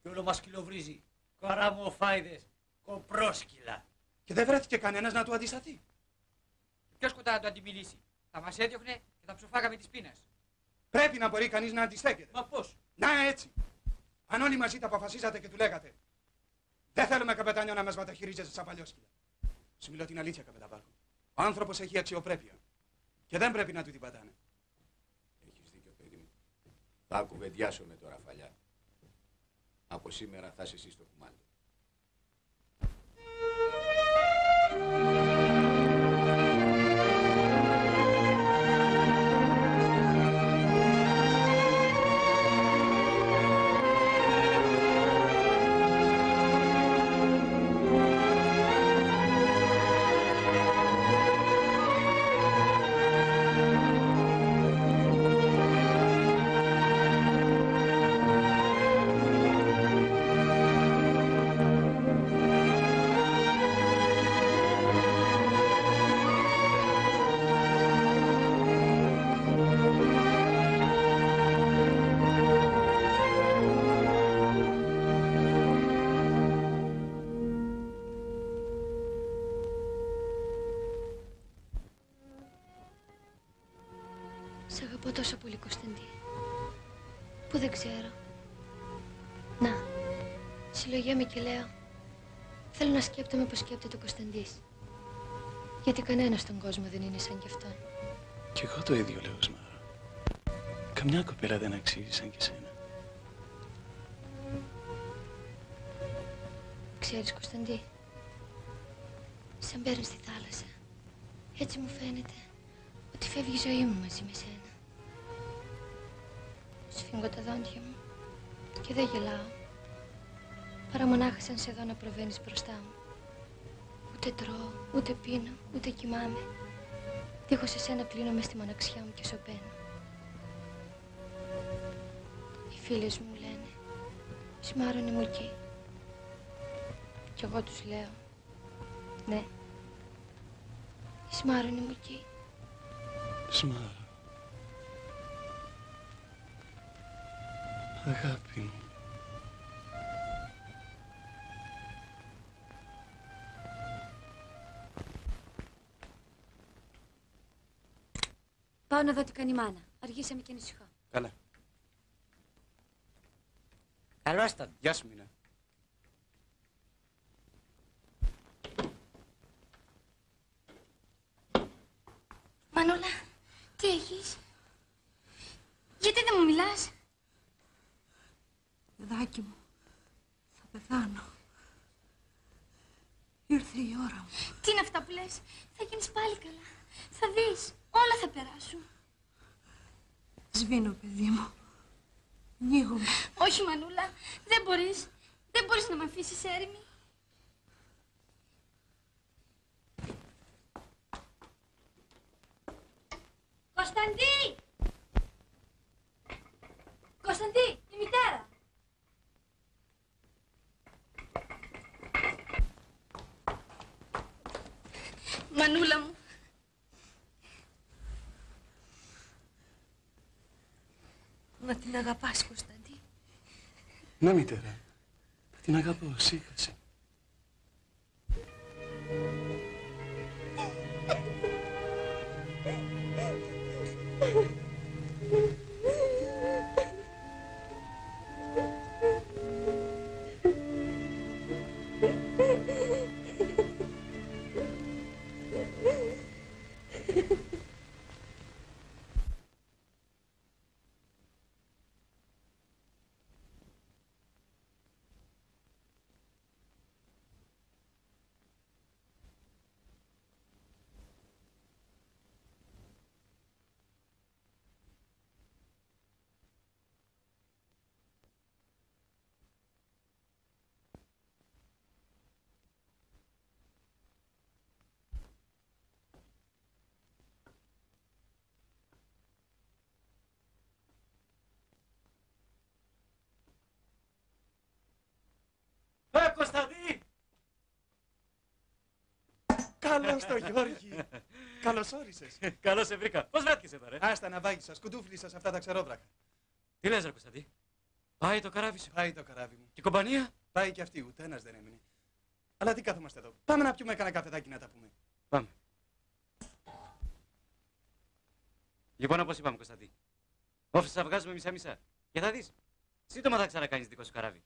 Κι όλο μας κυλοβρίζει. Καραμοφάιδες. Κοπρόσκυλα. Και δεν βρέθηκε κανένας να του αντισταθεί. Ποιος κουτά να το αντιμιλήσει. Θα μας έδιωχνε και θα ψοφάγαμε τις πείνες. Πρέπει να μπορεί κανείς να αντιστέκεται. Μα πώς; Να έτσι. Αν όλοι μαζί τα αποφασίσατε και του λέγατε δεν θέλουμε καπετάνιο να μας μεταχειρίζεσαι σαν παλιόσκυλα. Σου μιλώ την αλήθεια, καπεταπάρχο. Ο άνθρωπος έχει αξιοπρέπεια. Και δεν πρέπει να του την πατάνε. Έχεις δίκιο, παιδί μου. Θα κουβεντιάσω με το Ραφαλιά. Από σήμερα θα είσαι εσύ στο κουμάντο. Συλλογιέμαι και λέω. Θέλω να σκέπτομαι πως σκέπτεται ο Κωνσταντής. Γιατί κανένας στον κόσμο δεν είναι σαν κι αυτόν. Κι εγώ το ίδιο λέω, Σμάρα. Καμιά κοπέλα δεν αξίζει σαν και σένα. Ξέρεις, Κωνσταντή, σαν παίρνεις στη θάλασσα. Έτσι μου φαίνεται ότι φεύγει η ζωή μου μαζί με σένα. Σφίγγω τα δόντια μου και δεν γελάω. Παρά μονάχα σαν σε δω να προβαίνεις μπροστά μου. Ούτε τρώω, ούτε πίνω, ούτε κοιμάμαι. Δίχως εσένα πλύνομαι στη μοναξιά μου και σωπαίνω. Οι φίλες μου λένε, Σμάρωνε μου εκεί. Κι εγώ τους λέω, ναι, η Σμάρωνε μου εκεί. Σμάρα. Αγάπη μου. Να δω τι κάνει η μάνα. Αργήσαμε και ανησυχώ. Καλά. Καλώς τον. Γεια σου, Μίνα. Μανούλα, τι έχεις; Γιατί δεν μου μιλάς; Παιδάκι μου, θα πεθάνω. Ήρθε η ώρα μου. Τι είναι αυτά που λες; Θα γίνεις πάλι καλά. Θα δεις. Όλα θα περάσουν. Σβήνω, παιδί μου. Ανοίγομαι. Όχι, Μανούλα. Δεν μπορείς. Δεν μπορείς να με αφήσεις έρημη. Κωνσταντί! Κωνσταντί, η μητέρα. Μανούλα μου. Να την αγαπάς, Κωνσταντή. Ναι, μητέρα. Την αγαπώ, σήκασε. Καλώς το Γιώργη. Καλώς όρισες. Καλώς σε βρήκα. Πώς βρέθηκες εδώ, ρε; Άστα να βάγισσα, σκουντούφλησα σε αυτά τα ξερόβρακα. Τι λες, ρε Κωνσταντή. Πάει το καράβι σου. Πάει το καράβι μου. Και η κομπανία; Πάει και αυτή, ούτε ένας δεν έμεινε. Αλλά τι κάθομαστε εδώ. Πάμε να πιούμε κανένα καφεδάκι να τα πούμε. Πάμε. Λοιπόν, όπως είπαμε, Κωνσταντή. Όφης θα βγάζουμε μισά-μισά. Και θα δεις. Σύντομα θα ξανακάνεις δικό σου καράβι.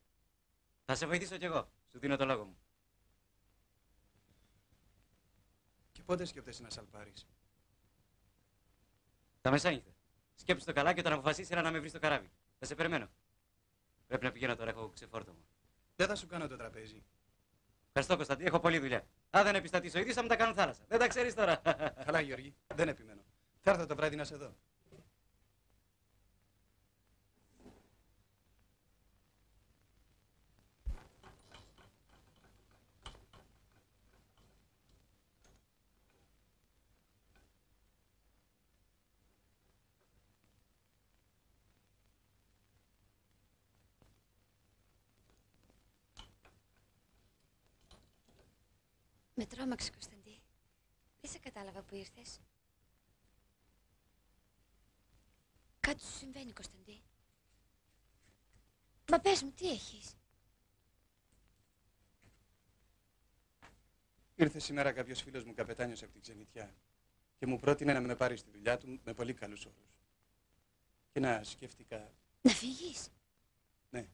Θα σε βοηθήσω κι εγώ. Σου δίνω το λόγο μου. Και πότε σκέφτεσαι να σαλπάρεις; Τα μεσάνυχτα. Σκέψου το καλά και όταν αποφασίσεις να με βρεις στο καράβι. Θα σε περιμένω. Πρέπει να πηγαίνω τώρα, έχω ξεφόρτωμα. Δεν θα σου κάνω το τραπέζι. Ευχαριστώ, Κωνσταντή, έχω πολλή δουλειά. Αν δεν επιστατήσω ίδιος, θα μου τα κάνουν θάλασσα. Δεν τα ξέρεις τώρα. Καλά, Γιώργη, δεν επιμένω. Θα έρθω το βράδυ να σε δω. Τρόμαξε, Κωνσταντή. Δεν σε κατάλαβα που ήρθες. Κάτι σου συμβαίνει, Κωνσταντή. Μα πες μου, τι έχεις; Ήρθε σήμερα κάποιος φίλος μου καπετάνιος από την ξενιτιά και μου πρότεινε να με πάρει στη δουλειά του με πολύ καλούς όρους. Και να σκέφτηκα. Να φύγεις; Ναι,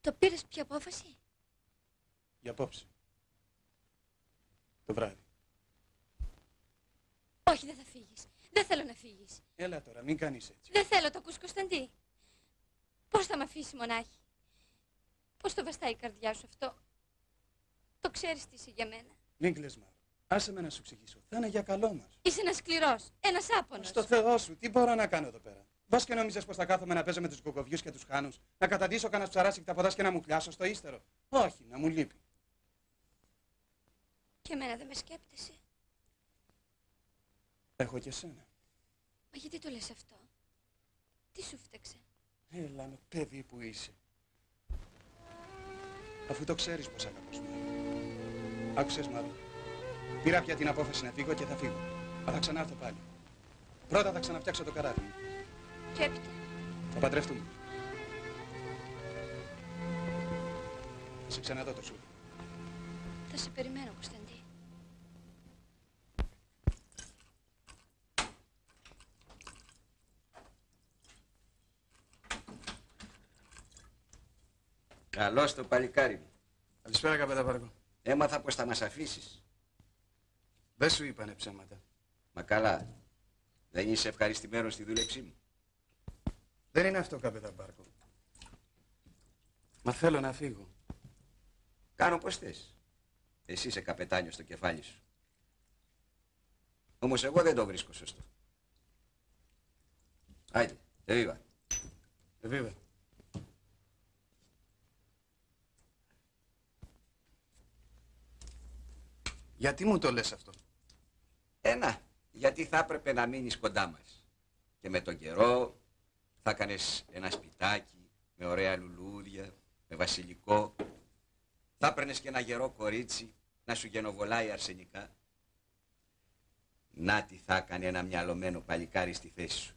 Το πήρες πια απόφαση; για απόψε. Το βράδυ. Όχι, δεν θα φύγεις. Δεν θέλω να φύγεις. Έλα τώρα, μην κάνεις έτσι. Δεν θέλω, το ακούς, Κωνσταντή. Πώς θα με αφήσει μονάχη; Πώς το βαστάει η καρδιά σου αυτό; Το ξέρεις τι είσαι για μένα; Μην κλαις μάλλον. Άσε με να σου εξηγήσω. Θα είναι για καλό μας. Είσαι ένας σκληρός, ένας άπονος. Στο Θεό σου, τι μπορώ να κάνω εδώ πέρα; Βάς και νόμιζε πως θα κάθομαι να παίζω με τους κοκοβιούς και τους χάνους, να καταντήσω κανένας ψαράσι τα ποδά και να μου χλιάσω στο ύστερο; Όχι, να μου λείπει. Και εμένα δεν με σκέπτεσαι. Έχω και σένα. Μα γιατί το λες αυτό; Τι σου φταίξε; Έλα με παιδί που είσαι. Αφού το ξέρεις πως αγαπώ σου. Άκουσες μάλλον. Πήρα πια την απόφαση να φύγω και θα φύγω. Αλλά θα ξανάρθω πάλι. Πρώτα θα ξαναφτιάξω το καράβι μου. Και έπειτα. Θα παντρευτούμε. Θα σε ξαναδώ το σου. Θα σε περιμένω, Κωνσταντή. Καλώς το παλικάρι μου. Καλησπέρα, καπεταπάρκο. Έμαθα πως θα μας αφήσεις. Δεν σου είπανε ψέματα. Μα καλά. Δεν είσαι ευχαριστημένος στη δούλεψή μου. Δεν είναι αυτό, καπεταπάρκο. Μα θέλω να φύγω. Κάνω πως θες. Εσύ είσαι καπετάνιος στο κεφάλι σου. Όμως εγώ δεν το βρίσκω σωστό. Άιντε, εβίβα. Εβίβα. Γιατί μου το λες αυτό; Ένα, γιατί θα έπρεπε να μείνεις κοντά μας. Και με τον καιρό θα κάνεις ένα σπιτάκι με ωραία λουλούδια, με βασιλικό. Θα έπαιρνες και ένα γερό κορίτσι να σου γενοβολάει αρσενικά. Να τι θα έκανε ένα μυαλωμένο παλικάρι στη θέση σου.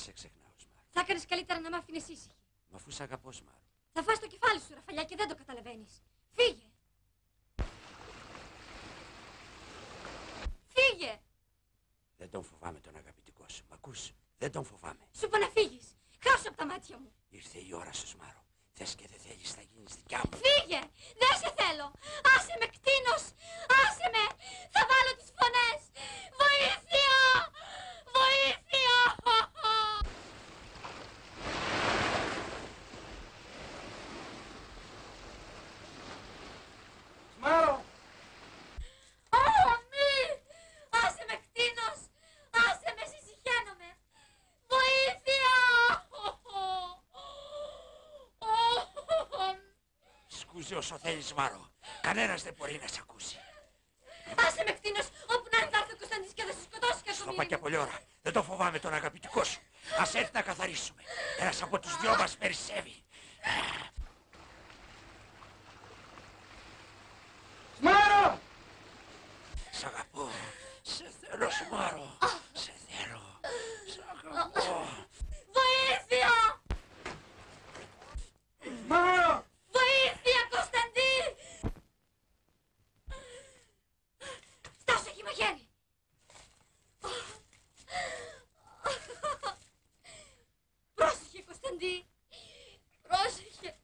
Σε ξεχνάω, Σμάρο. Θα έκανες καλύτερα να μ' άφηνες ήσυχη. Μα αφού σ' αγαπώ, Σμάρο. Θα φας το κεφάλι σου, Ραφαλιά, και δεν το καταλαβαίνεις. Φύγε. Φύγε. Δεν τον φοβάμαι τον αγαπητικό σου. Μ' ακούς; Δεν τον φοβάμαι. Σου είπα να φύγεις. Χάσου από τα μάτια μου. Ήρθε η ώρα σου, Σμάρο. Θες και δεν θέλεις, θα γίνεις δικιά μου. Φύγε. Δεν σε θέλω. Άσε με κτίνος. Άσε με. Θα βάλω τις φωνές. Βοήθεια. Βοήθεια. Σμάρο! Ω, μη! Άσε με κτίνος! Άσε με, συσυχαίνομαι! Βοήθεια! Σκούζε όσο θέλεις, Σμάρο. Κανένας δεν μπορεί να σε ακούσει. Άσε με κτίνος! Όπου να είναι θα έρθει ο Κωνσταντής και θα σε σκοτώσει Στο είπα κακομοίρη και μου. πολλή ώρα. Δεν το φοβάμαι τον αγαπητικό σου. Ας έρθει να καθαρίσουμε. Ένας από τους δυο μας περισσεύει. Σμάρο! Σ' αγαπώ. Σε θέλω, Σμάρο. Σε θέλω. Σ' αγαπώ. Βοήθεια! Σμάρο! Βοήθεια, Κωνσταντή! Στάσου εκεί, μαχαίρι! Πρόσεχε, Κωνσταντή! Πρόσεχε!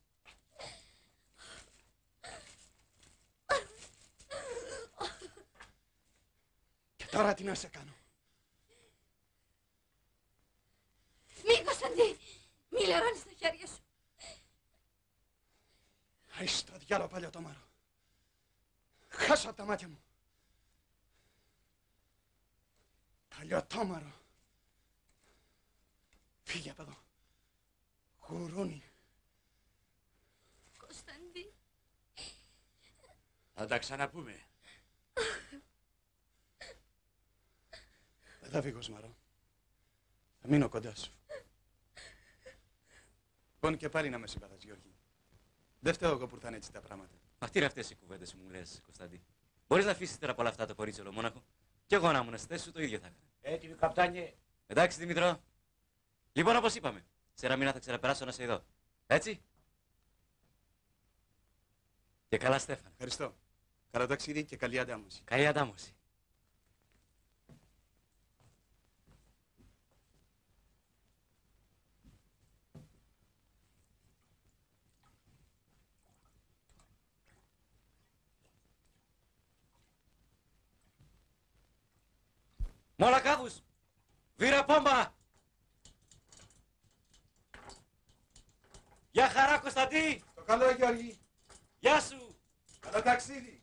Και τώρα τι να σε κάνω. Μη, Κωνσταντή! Μη λερώνεις τα χέρια σου! Άι στο διάλο παλιό το μάρο. Χάσω από τα μάτια μου. Παλιωτόμαρο. Φύγε από εδώ. Γουρούνι. Κωνσταντή! Θα τα ξαναπούμε. Θα φύγω, Σμαρό. Θα μείνω κοντά σου. Λοιπόν και πάλι να με συμπαθάς, Γιώργη. Δεν φταίω εγώ που ήρθαν έτσι τα πράγματα. Αυτή είναι αυτές οι κουβέντες που μου λες, Κωνσταντή; Μπορείς να αφήσεις τώρα από όλα αυτά το κορίτσι ολομόναχο. Κι εγώ να ήμουν στη θέση σου το ίδιο θα έκανα. Έτοιμοι, καπτάνιε. Εντάξει, Δημητρό. Λοιπόν, όπως είπαμε, σε ένα μήνα θα ξαναπεράσω να σε ειδώ. Έτσι; Και καλά, Στέφανα. Ευχαριστώ. Καλό ταξίδι και καλή αντάμωση. Καλή αντάμωση. Malacavos! Vira πόμπα. Γεια χαρά Κωνσταντή! Το καλό Γιώργη! Γεια σου! Καλό ταξίδι!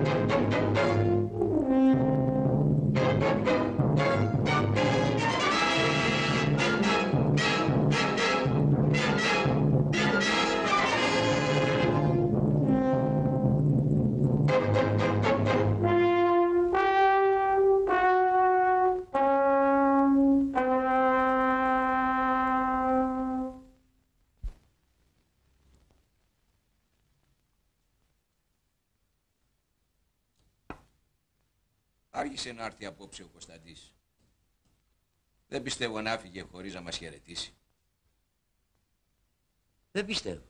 Música Άργησε να έρθει απόψε ο Κωνσταντής. Δεν πιστεύω να άφηγε χωρίς να μας χαιρετήσει. Δεν πιστεύω.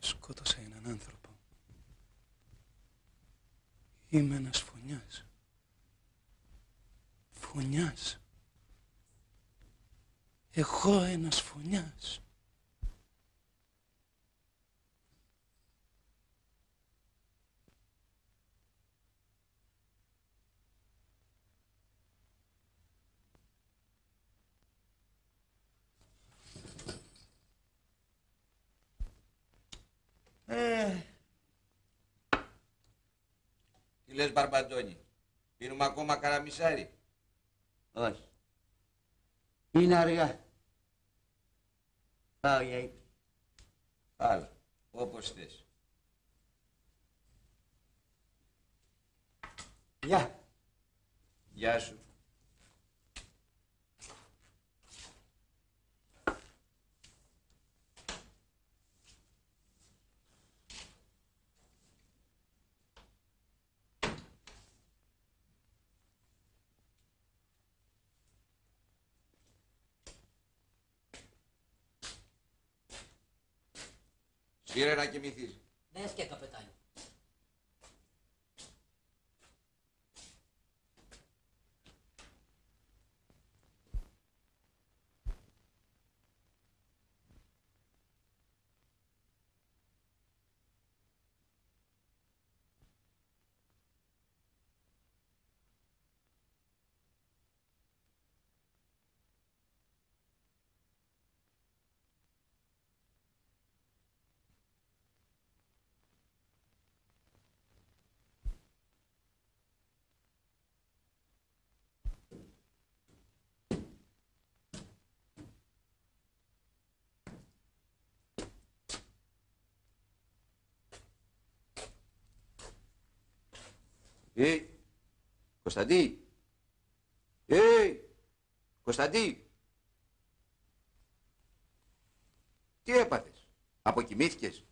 Σκότωσα έναν άνθρωπο. Είμαι ένας φωνιάς. Φωνιάς. Εγώ ένας φωνιάς. Ε. Τι λες Μπαρμπαντώνη, πίνουμε ακόμα καραμισάρι; Όχι. Είναι αργά. Πάω για ύπνο. Άλλα, όπως θες. Γεια. Γεια σου. Σύρε να κοιμηθείς. Μπες και καπετάνιο. Ε, Κωνσταντί. Ε, Κωνσταντί. Τι έπαθες, αποκοιμήθηκες;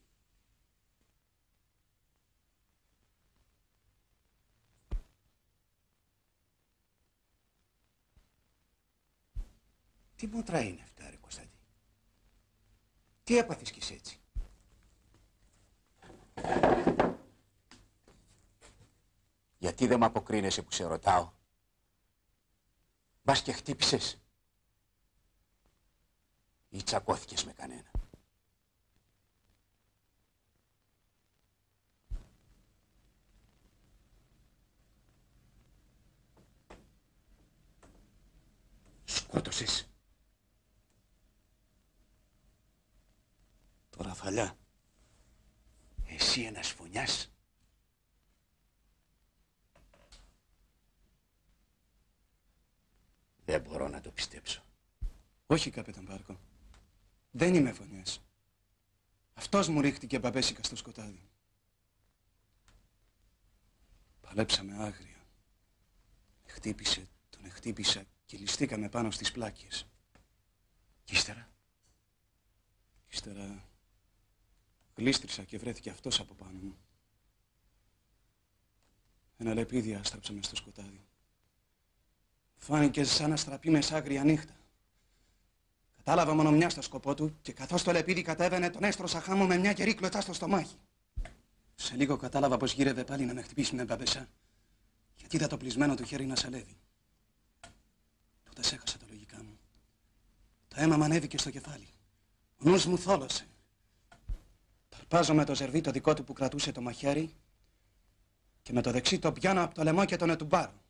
Τι μούτρα είναι αυτά, ρε Κωνσταντί; Τι έπαθες κι εσύ έτσι; Γιατί δεν με αποκρίνεσαι που σε ρωτάω; Μπας και χτύπησες. Ή τσακώθηκες με κανένα. Σκότωσες. Το Ραφαλιά. Εσύ ένας φωνιάς. Δεν μπορώ να το πιστέψω. Όχι, καπετάν Πάρκο. Δεν είμαι φωνιάς. Αυτός μου ρίχτηκε μπαμπέσικα στο σκοτάδι. Παλέψαμε άγρια. Χτύπησε, τον χτύπησα και ληστήκαμε πάνω στις πλάκες. Κι ύστερα; Ύστερα γλίστρισα και βρέθηκε αυτός από πάνω μου. Ένα λεπίδι άστραψα μες στο σκοτάδι. Φάνηκε σαν να στραπεί με άγρια νύχτα. Κατάλαβα μόνο μια στο σκοπό του και καθώς το λεπίδι κατέβαινε τον έστρωσα χάμω με μια κερή κλωτσά στο στομάχι. Σε λίγο κατάλαβα πως γύρευε πάλι να με χτυπήσει με μπαμπεσά γιατί είδα το πλεισμένο του χέρι να σαλεύει. Τότε σέχασα τα λογικά μου. Το αίμα μου ανέβηκε στο κεφάλι. Ο νους μου θόλωσε. Ταρπάζω με το ζερβί το δικό του που κρατούσε το μαχαίρι και με το δεξί το πιάνω από το λαιμό και τον ετουμπάρω.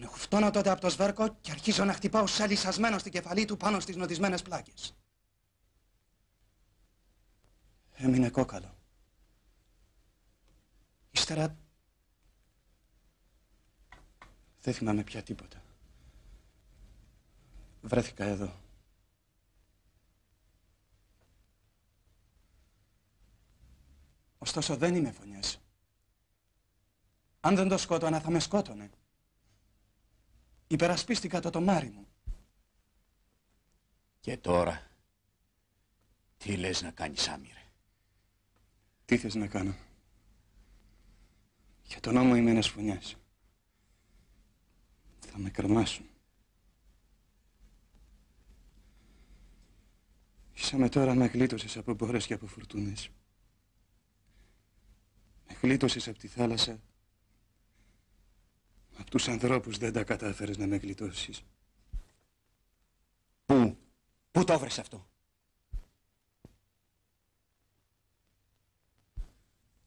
Τον εχουφτώνω τότε από το σβέρκο και αρχίζω να χτυπάω σαλισασμένο στην κεφαλή του πάνω στις νοτισμένες πλάκες. Έμεινε κόκαλο. Ύστερα... Δεν θυμάμαι πια τίποτα. Βρέθηκα εδώ. Ωστόσο δεν είμαι φωνιάς. Αν δεν το σκότωνα θα με σκότωνε. Υπερασπίστηκα το τομάρι μου. Και τώρα, τι λες να κάνεις, Άμυρε; Τι θες να κάνω; Για τον νόμο είμαι ένας φωνιάς. Θα με κρεμάσουν. Ήσαμε τώρα με γλίτωσες από μπόρες και από φουρτούνες. Με γλίτωσες από τη θάλασσα. Από τους ανθρώπους δεν τα κατάφερες να με γλιτώσεις. Πού, πού το έβρες αυτό;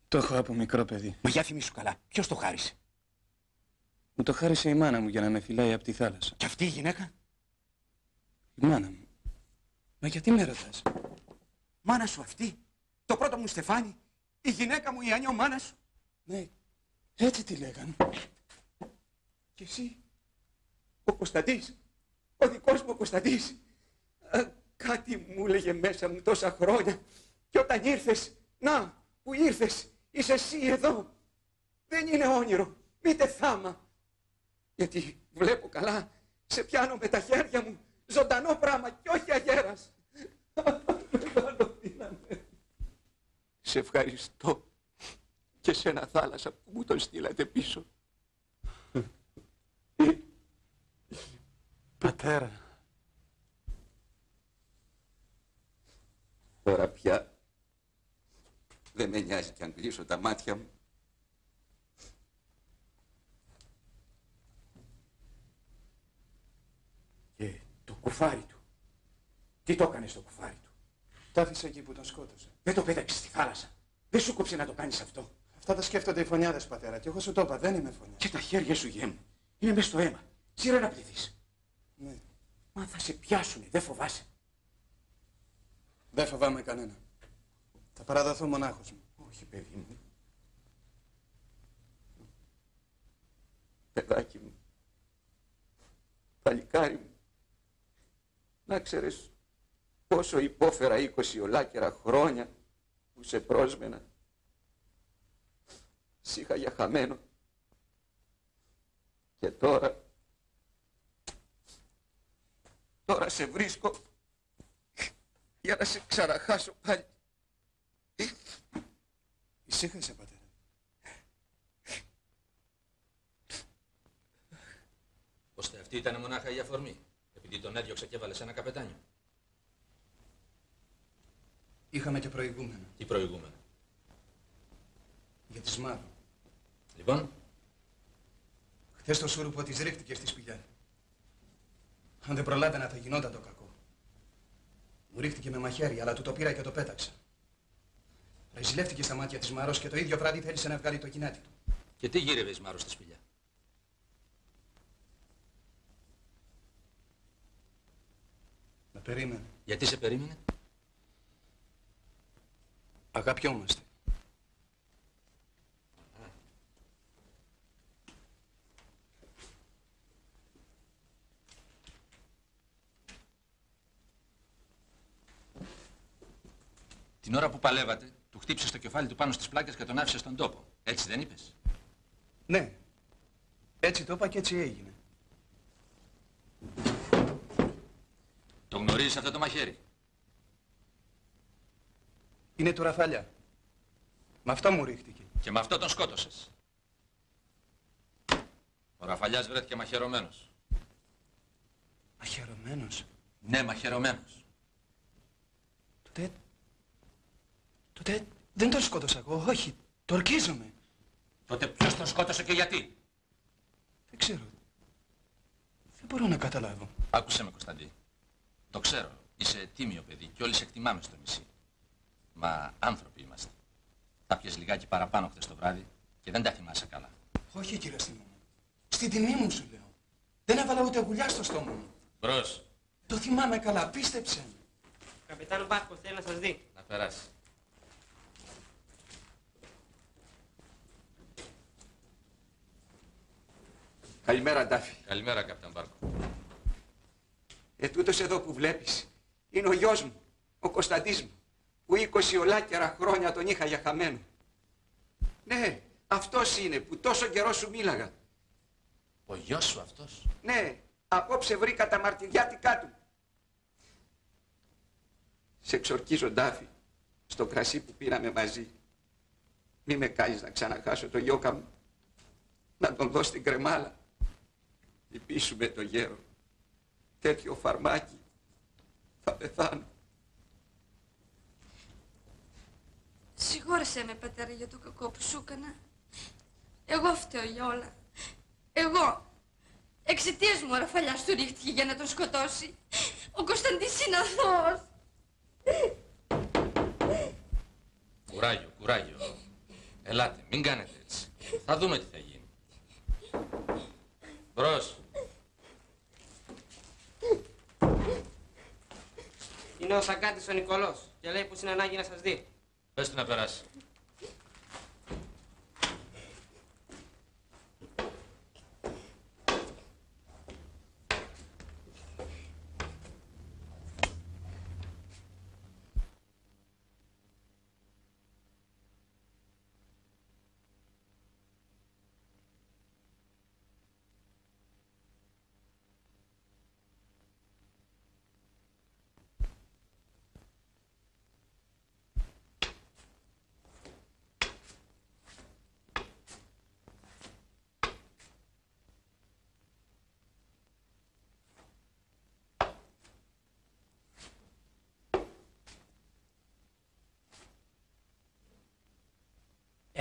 Το έχω από μικρό παιδί. Μα για θυμίσου καλά, ποιος το χάρισε; Μου το χάρισε η μάνα μου για να με φυλάει από τη θάλασσα. Και αυτή η γυναίκα; Η μάνα μου. Μα γιατί με ρωτάς; Μάνα σου αυτή. Το πρώτο μου στεφάνι. Η γυναίκα μου η ανιώ μάνα σου. Ναι, έτσι τη λέγανε. Και εσύ. Ο Κωνσταντής. Ο δικός μου ο Κωνσταντής. Α, κάτι μου έλεγε μέσα μου τόσα χρόνια. Και όταν ήρθες, να, που ήρθες, είσαι εσύ εδώ. Δεν είναι όνειρο, μήτε θάμα. Γιατί βλέπω καλά, σε πιάνω με τα χέρια μου, ζωντανό πράγμα και όχι αγέρας. Μεγάλο *laughs* δύναμη. Σε ευχαριστώ και σε ένα θάλασσα που μου τον στείλατε πίσω. *laughs* Πατέρα. Τώρα πια δεν με νοιάζει κι αν κλείσω τα μάτια μου. Και το κουφάρι του. Τι το έκανε στο κουφάρι του; Τα άφησε εκεί που τον σκότωσε. Δεν το πέταξε στη θάλασσα. Δεν σου κόψε να το κάνεις αυτό. Αυτά τα σκέφτονται οι φωνιάδες, πατέρα. Και εγώ σου το είπα, δεν είμαι φωνιάς. Και τα χέρια σου γέμουν. Είναι μέσα στο αίμα. Σύρε να πληθείς. Ναι. Μα θα σε πιάσουνε, δεν φοβάσαι. Δεν φοβάμαι κανένα. Θα παραδοθώ μονάχος μου. Όχι, παιδί μου. Παιδάκι μου. Παλικάρι μου. Να ξέρεις πόσο υπόφερα είκοσι ολάκερα χρόνια που σε πρόσμενα. Σ' είχα για χαμένο. Και τώρα... Τώρα σε βρίσκω για να σε ξαναχάσω πάλι. Ησύχασε, πατέρα. Ώστε αυτή ήταν μονάχα η αφορμή. Επειδή τον έδιωξε και έβαλε σε ένα καπετάνιο. Είχαμε και προηγούμενο. Τι προηγούμενο. Για τη Σμάρο. Λοιπόν, Χθες το σούρουπο της ρίχτηκες στη σπηλιά. Αν δεν προλάβαινα θα γινόταν το κακό. Μου ρίχτηκε με μαχαίρι, αλλά του το πήρα και το πέταξα. Ρεζιλεύτηκε στα μάτια της Μάρος και το ίδιο βράδυ θέλησε να βγάλει το κοινάτι του. και τι γύρευε η Μάρος στη σπηλιά. Με περίμενε. Γιατί σε περίμενε; Αγαπιόμαστε. Την ώρα που παλεύατε, του χτύψε το κεφάλι του πάνω στις πλάκες και τον άφησε στον τόπο. Έτσι δεν είπες; Ναι. Έτσι το είπα και έτσι έγινε. Το γνωρίζεις αυτό το μαχαίρι; Είναι του Ραφαλιά. Με αυτό μου ρίχτηκε. Και με αυτό τον σκότωσες. Ο Ραφαλιάς βρέθηκε μαχαιρωμένος. Αχαιρωμένος. Ναι, μαχαιρωμένος. Τότε... Τότε δεν τον σκότωσα εγώ, όχι. Το ορκίζομαι. Τότε ποιος τον σκότωσε και γιατί; Δεν ξέρω. Δεν μπορώ να καταλάβω. Άκουσε με Κωνσταντή. Το ξέρω. Είσαι τίμιο παιδί και όλοι σε εκτιμάμε στο νησί. Μα άνθρωποι είμαστε. Τα πιες λιγάκι παραπάνω χθες το βράδυ και δεν τα θυμάσαι καλά. Όχι κύριε Στήμο μου. Στην τιμή μου σου λέω. Δεν έβαλα ούτε γουλιά στο στόμα μου. Μπρος, Το θυμάμαι καλά, πίστεψε με. Καπιτάν Μπάρκο θέλει να σας δει. να περάσεις. Καλημέρα, Ντάφη. Καλημέρα, καπιτάν Μπάρκο. Ε, τούτος εδώ που βλέπεις είναι ο γιος μου, ο Κωνσταντής μου, που 20 ολάκερα χρόνια τον είχα για χαμένο. Ναι, αυτός είναι που τόσο καιρό σου μίλαγα. Ο γιος σου αυτός; Ναι, απόψε βρήκα τα μαρτυριάτικά του. Σε εξορκίζω, Ντάφη, στο κρασί που πήραμε μαζί. Μη με κάνεις να ξαναχάσω το γιώκα μου. Να τον δω στην κρεμάλα. Λυπήσουμε το γέρο. Τέτοιο φαρμάκι. Θα πεθάνω. Συγχώρεσέ με, πατέρα, για το κακό που σου έκανα. Εγώ φταίω για όλα. Εγώ. Εξαιτίας μου ο Ραφαλιάς του ρίχτηκε για να τον σκοτώσει. Ο Κωνσταντής είναι αθώος. Κουράγιο, κουράγιο. Ελάτε, μην κάνετε έτσι. Θα δούμε τι θα γίνει. Μπρος. Είναι ο Σακάτης ο Νικολός και λέει πως είναι ανάγκη να σας δει. Πες του να περάσει.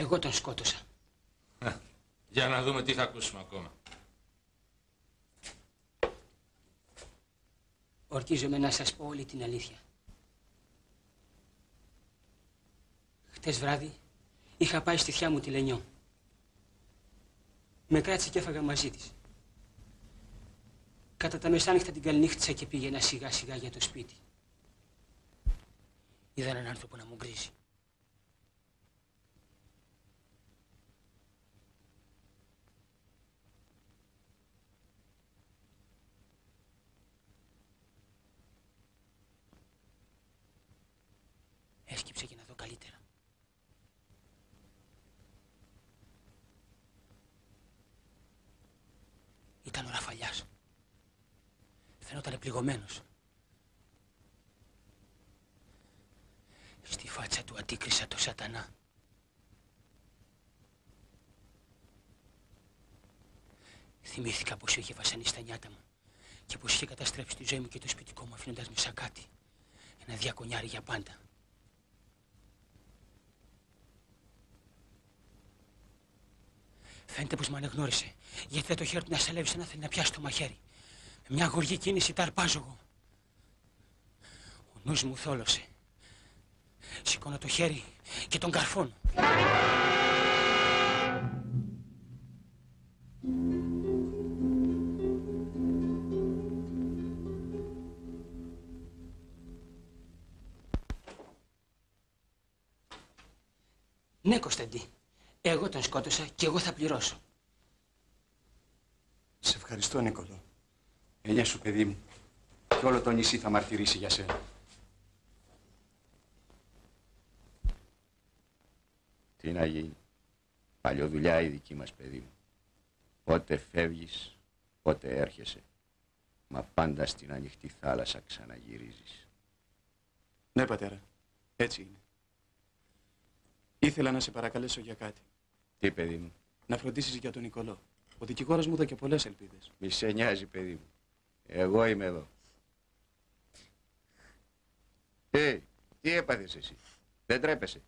Εγώ τον σκότωσα. Για να δούμε τι θα ακούσουμε ακόμα. Ορκίζομαι να σας πω όλη την αλήθεια. Χτες βράδυ είχα πάει στη θιά μου τη Λενιό. Με κράτησε και έφαγα μαζί της. Κατά τα μεσάνυχτα την καληνύχτησα και πήγαινα σιγά σιγά για το σπίτι. Είδα έναν άνθρωπο να μου γκρίζει. Έσκυψε για να δω καλύτερα. Ήταν ο Ραφαλιάς. Φαινόταν πληγωμένος. Στη φάτσα του αντίκρισα το σατανά. Θυμήθηκα πως είχε βασανίσει τα νιάτα μου και πως είχε καταστρέψει τη ζωή μου και το σπιτικό μου αφήνοντας με σακάτι. Ένα διακονιάρι για πάντα. Φαίνεται πως με αναγνώρισε, γιατί δεν το χέρι του να σαλεύει σαν να θέλει να πιάσει το μαχαίρι. Με μια γοργή κίνηση τα αρπάζω εγώ. Ο νους μου θόλωσε. Σηκώνω το χέρι και τον καρφώνω. Ναι, Κωνσταντή. Εγώ τον σκότωσα και εγώ θα πληρώσω. Σε ευχαριστώ, Νίκολο. Ελιά σου, παιδί μου. Και όλο το νησί θα μαρτυρήσει για σένα. Τι να γίνει. Παλιοδουλειά η δική μας, παιδί μου. Πότε φεύγεις, πότε έρχεσαι. Μα πάντα στην ανοιχτή θάλασσα ξαναγυρίζεις. Ναι, πατέρα. Έτσι είναι. Ήθελα να σε παρακαλέσω για κάτι. Τι, παιδί μου; Να φροντίσεις για τον Νικολό. Ο δικηγόρος μου και πολλές ελπίδες. Μη σε νοιάζει, παιδί μου. Εγώ είμαι εδώ. Ε, τι έπαθες εσύ; Δεν τρέπεσαι;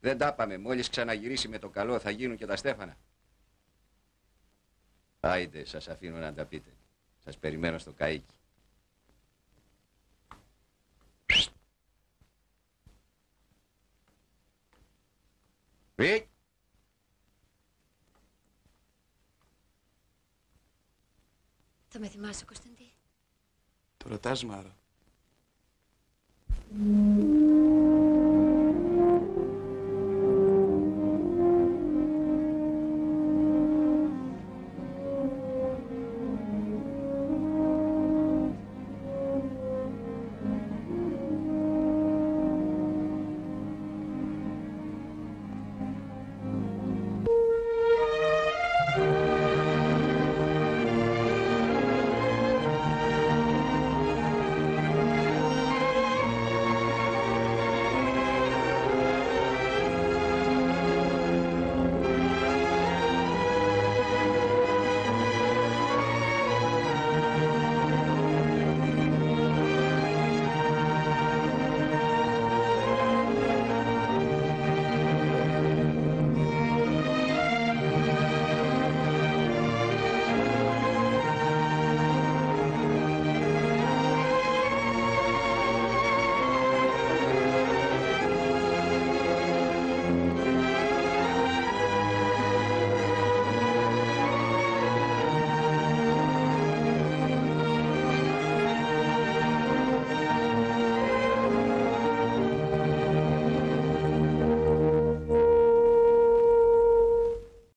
Δεν τα πάμε. Μόλις ξαναγυρίσει με το καλό θα γίνουν και τα στέφανα. Άιντε, σας αφήνω να τα πείτε. Σας περιμένω στο καΐκι. Βικ! Θα με θυμάσαι, Κωνσταντί. Το ρωτάς, Μάρο. Mm.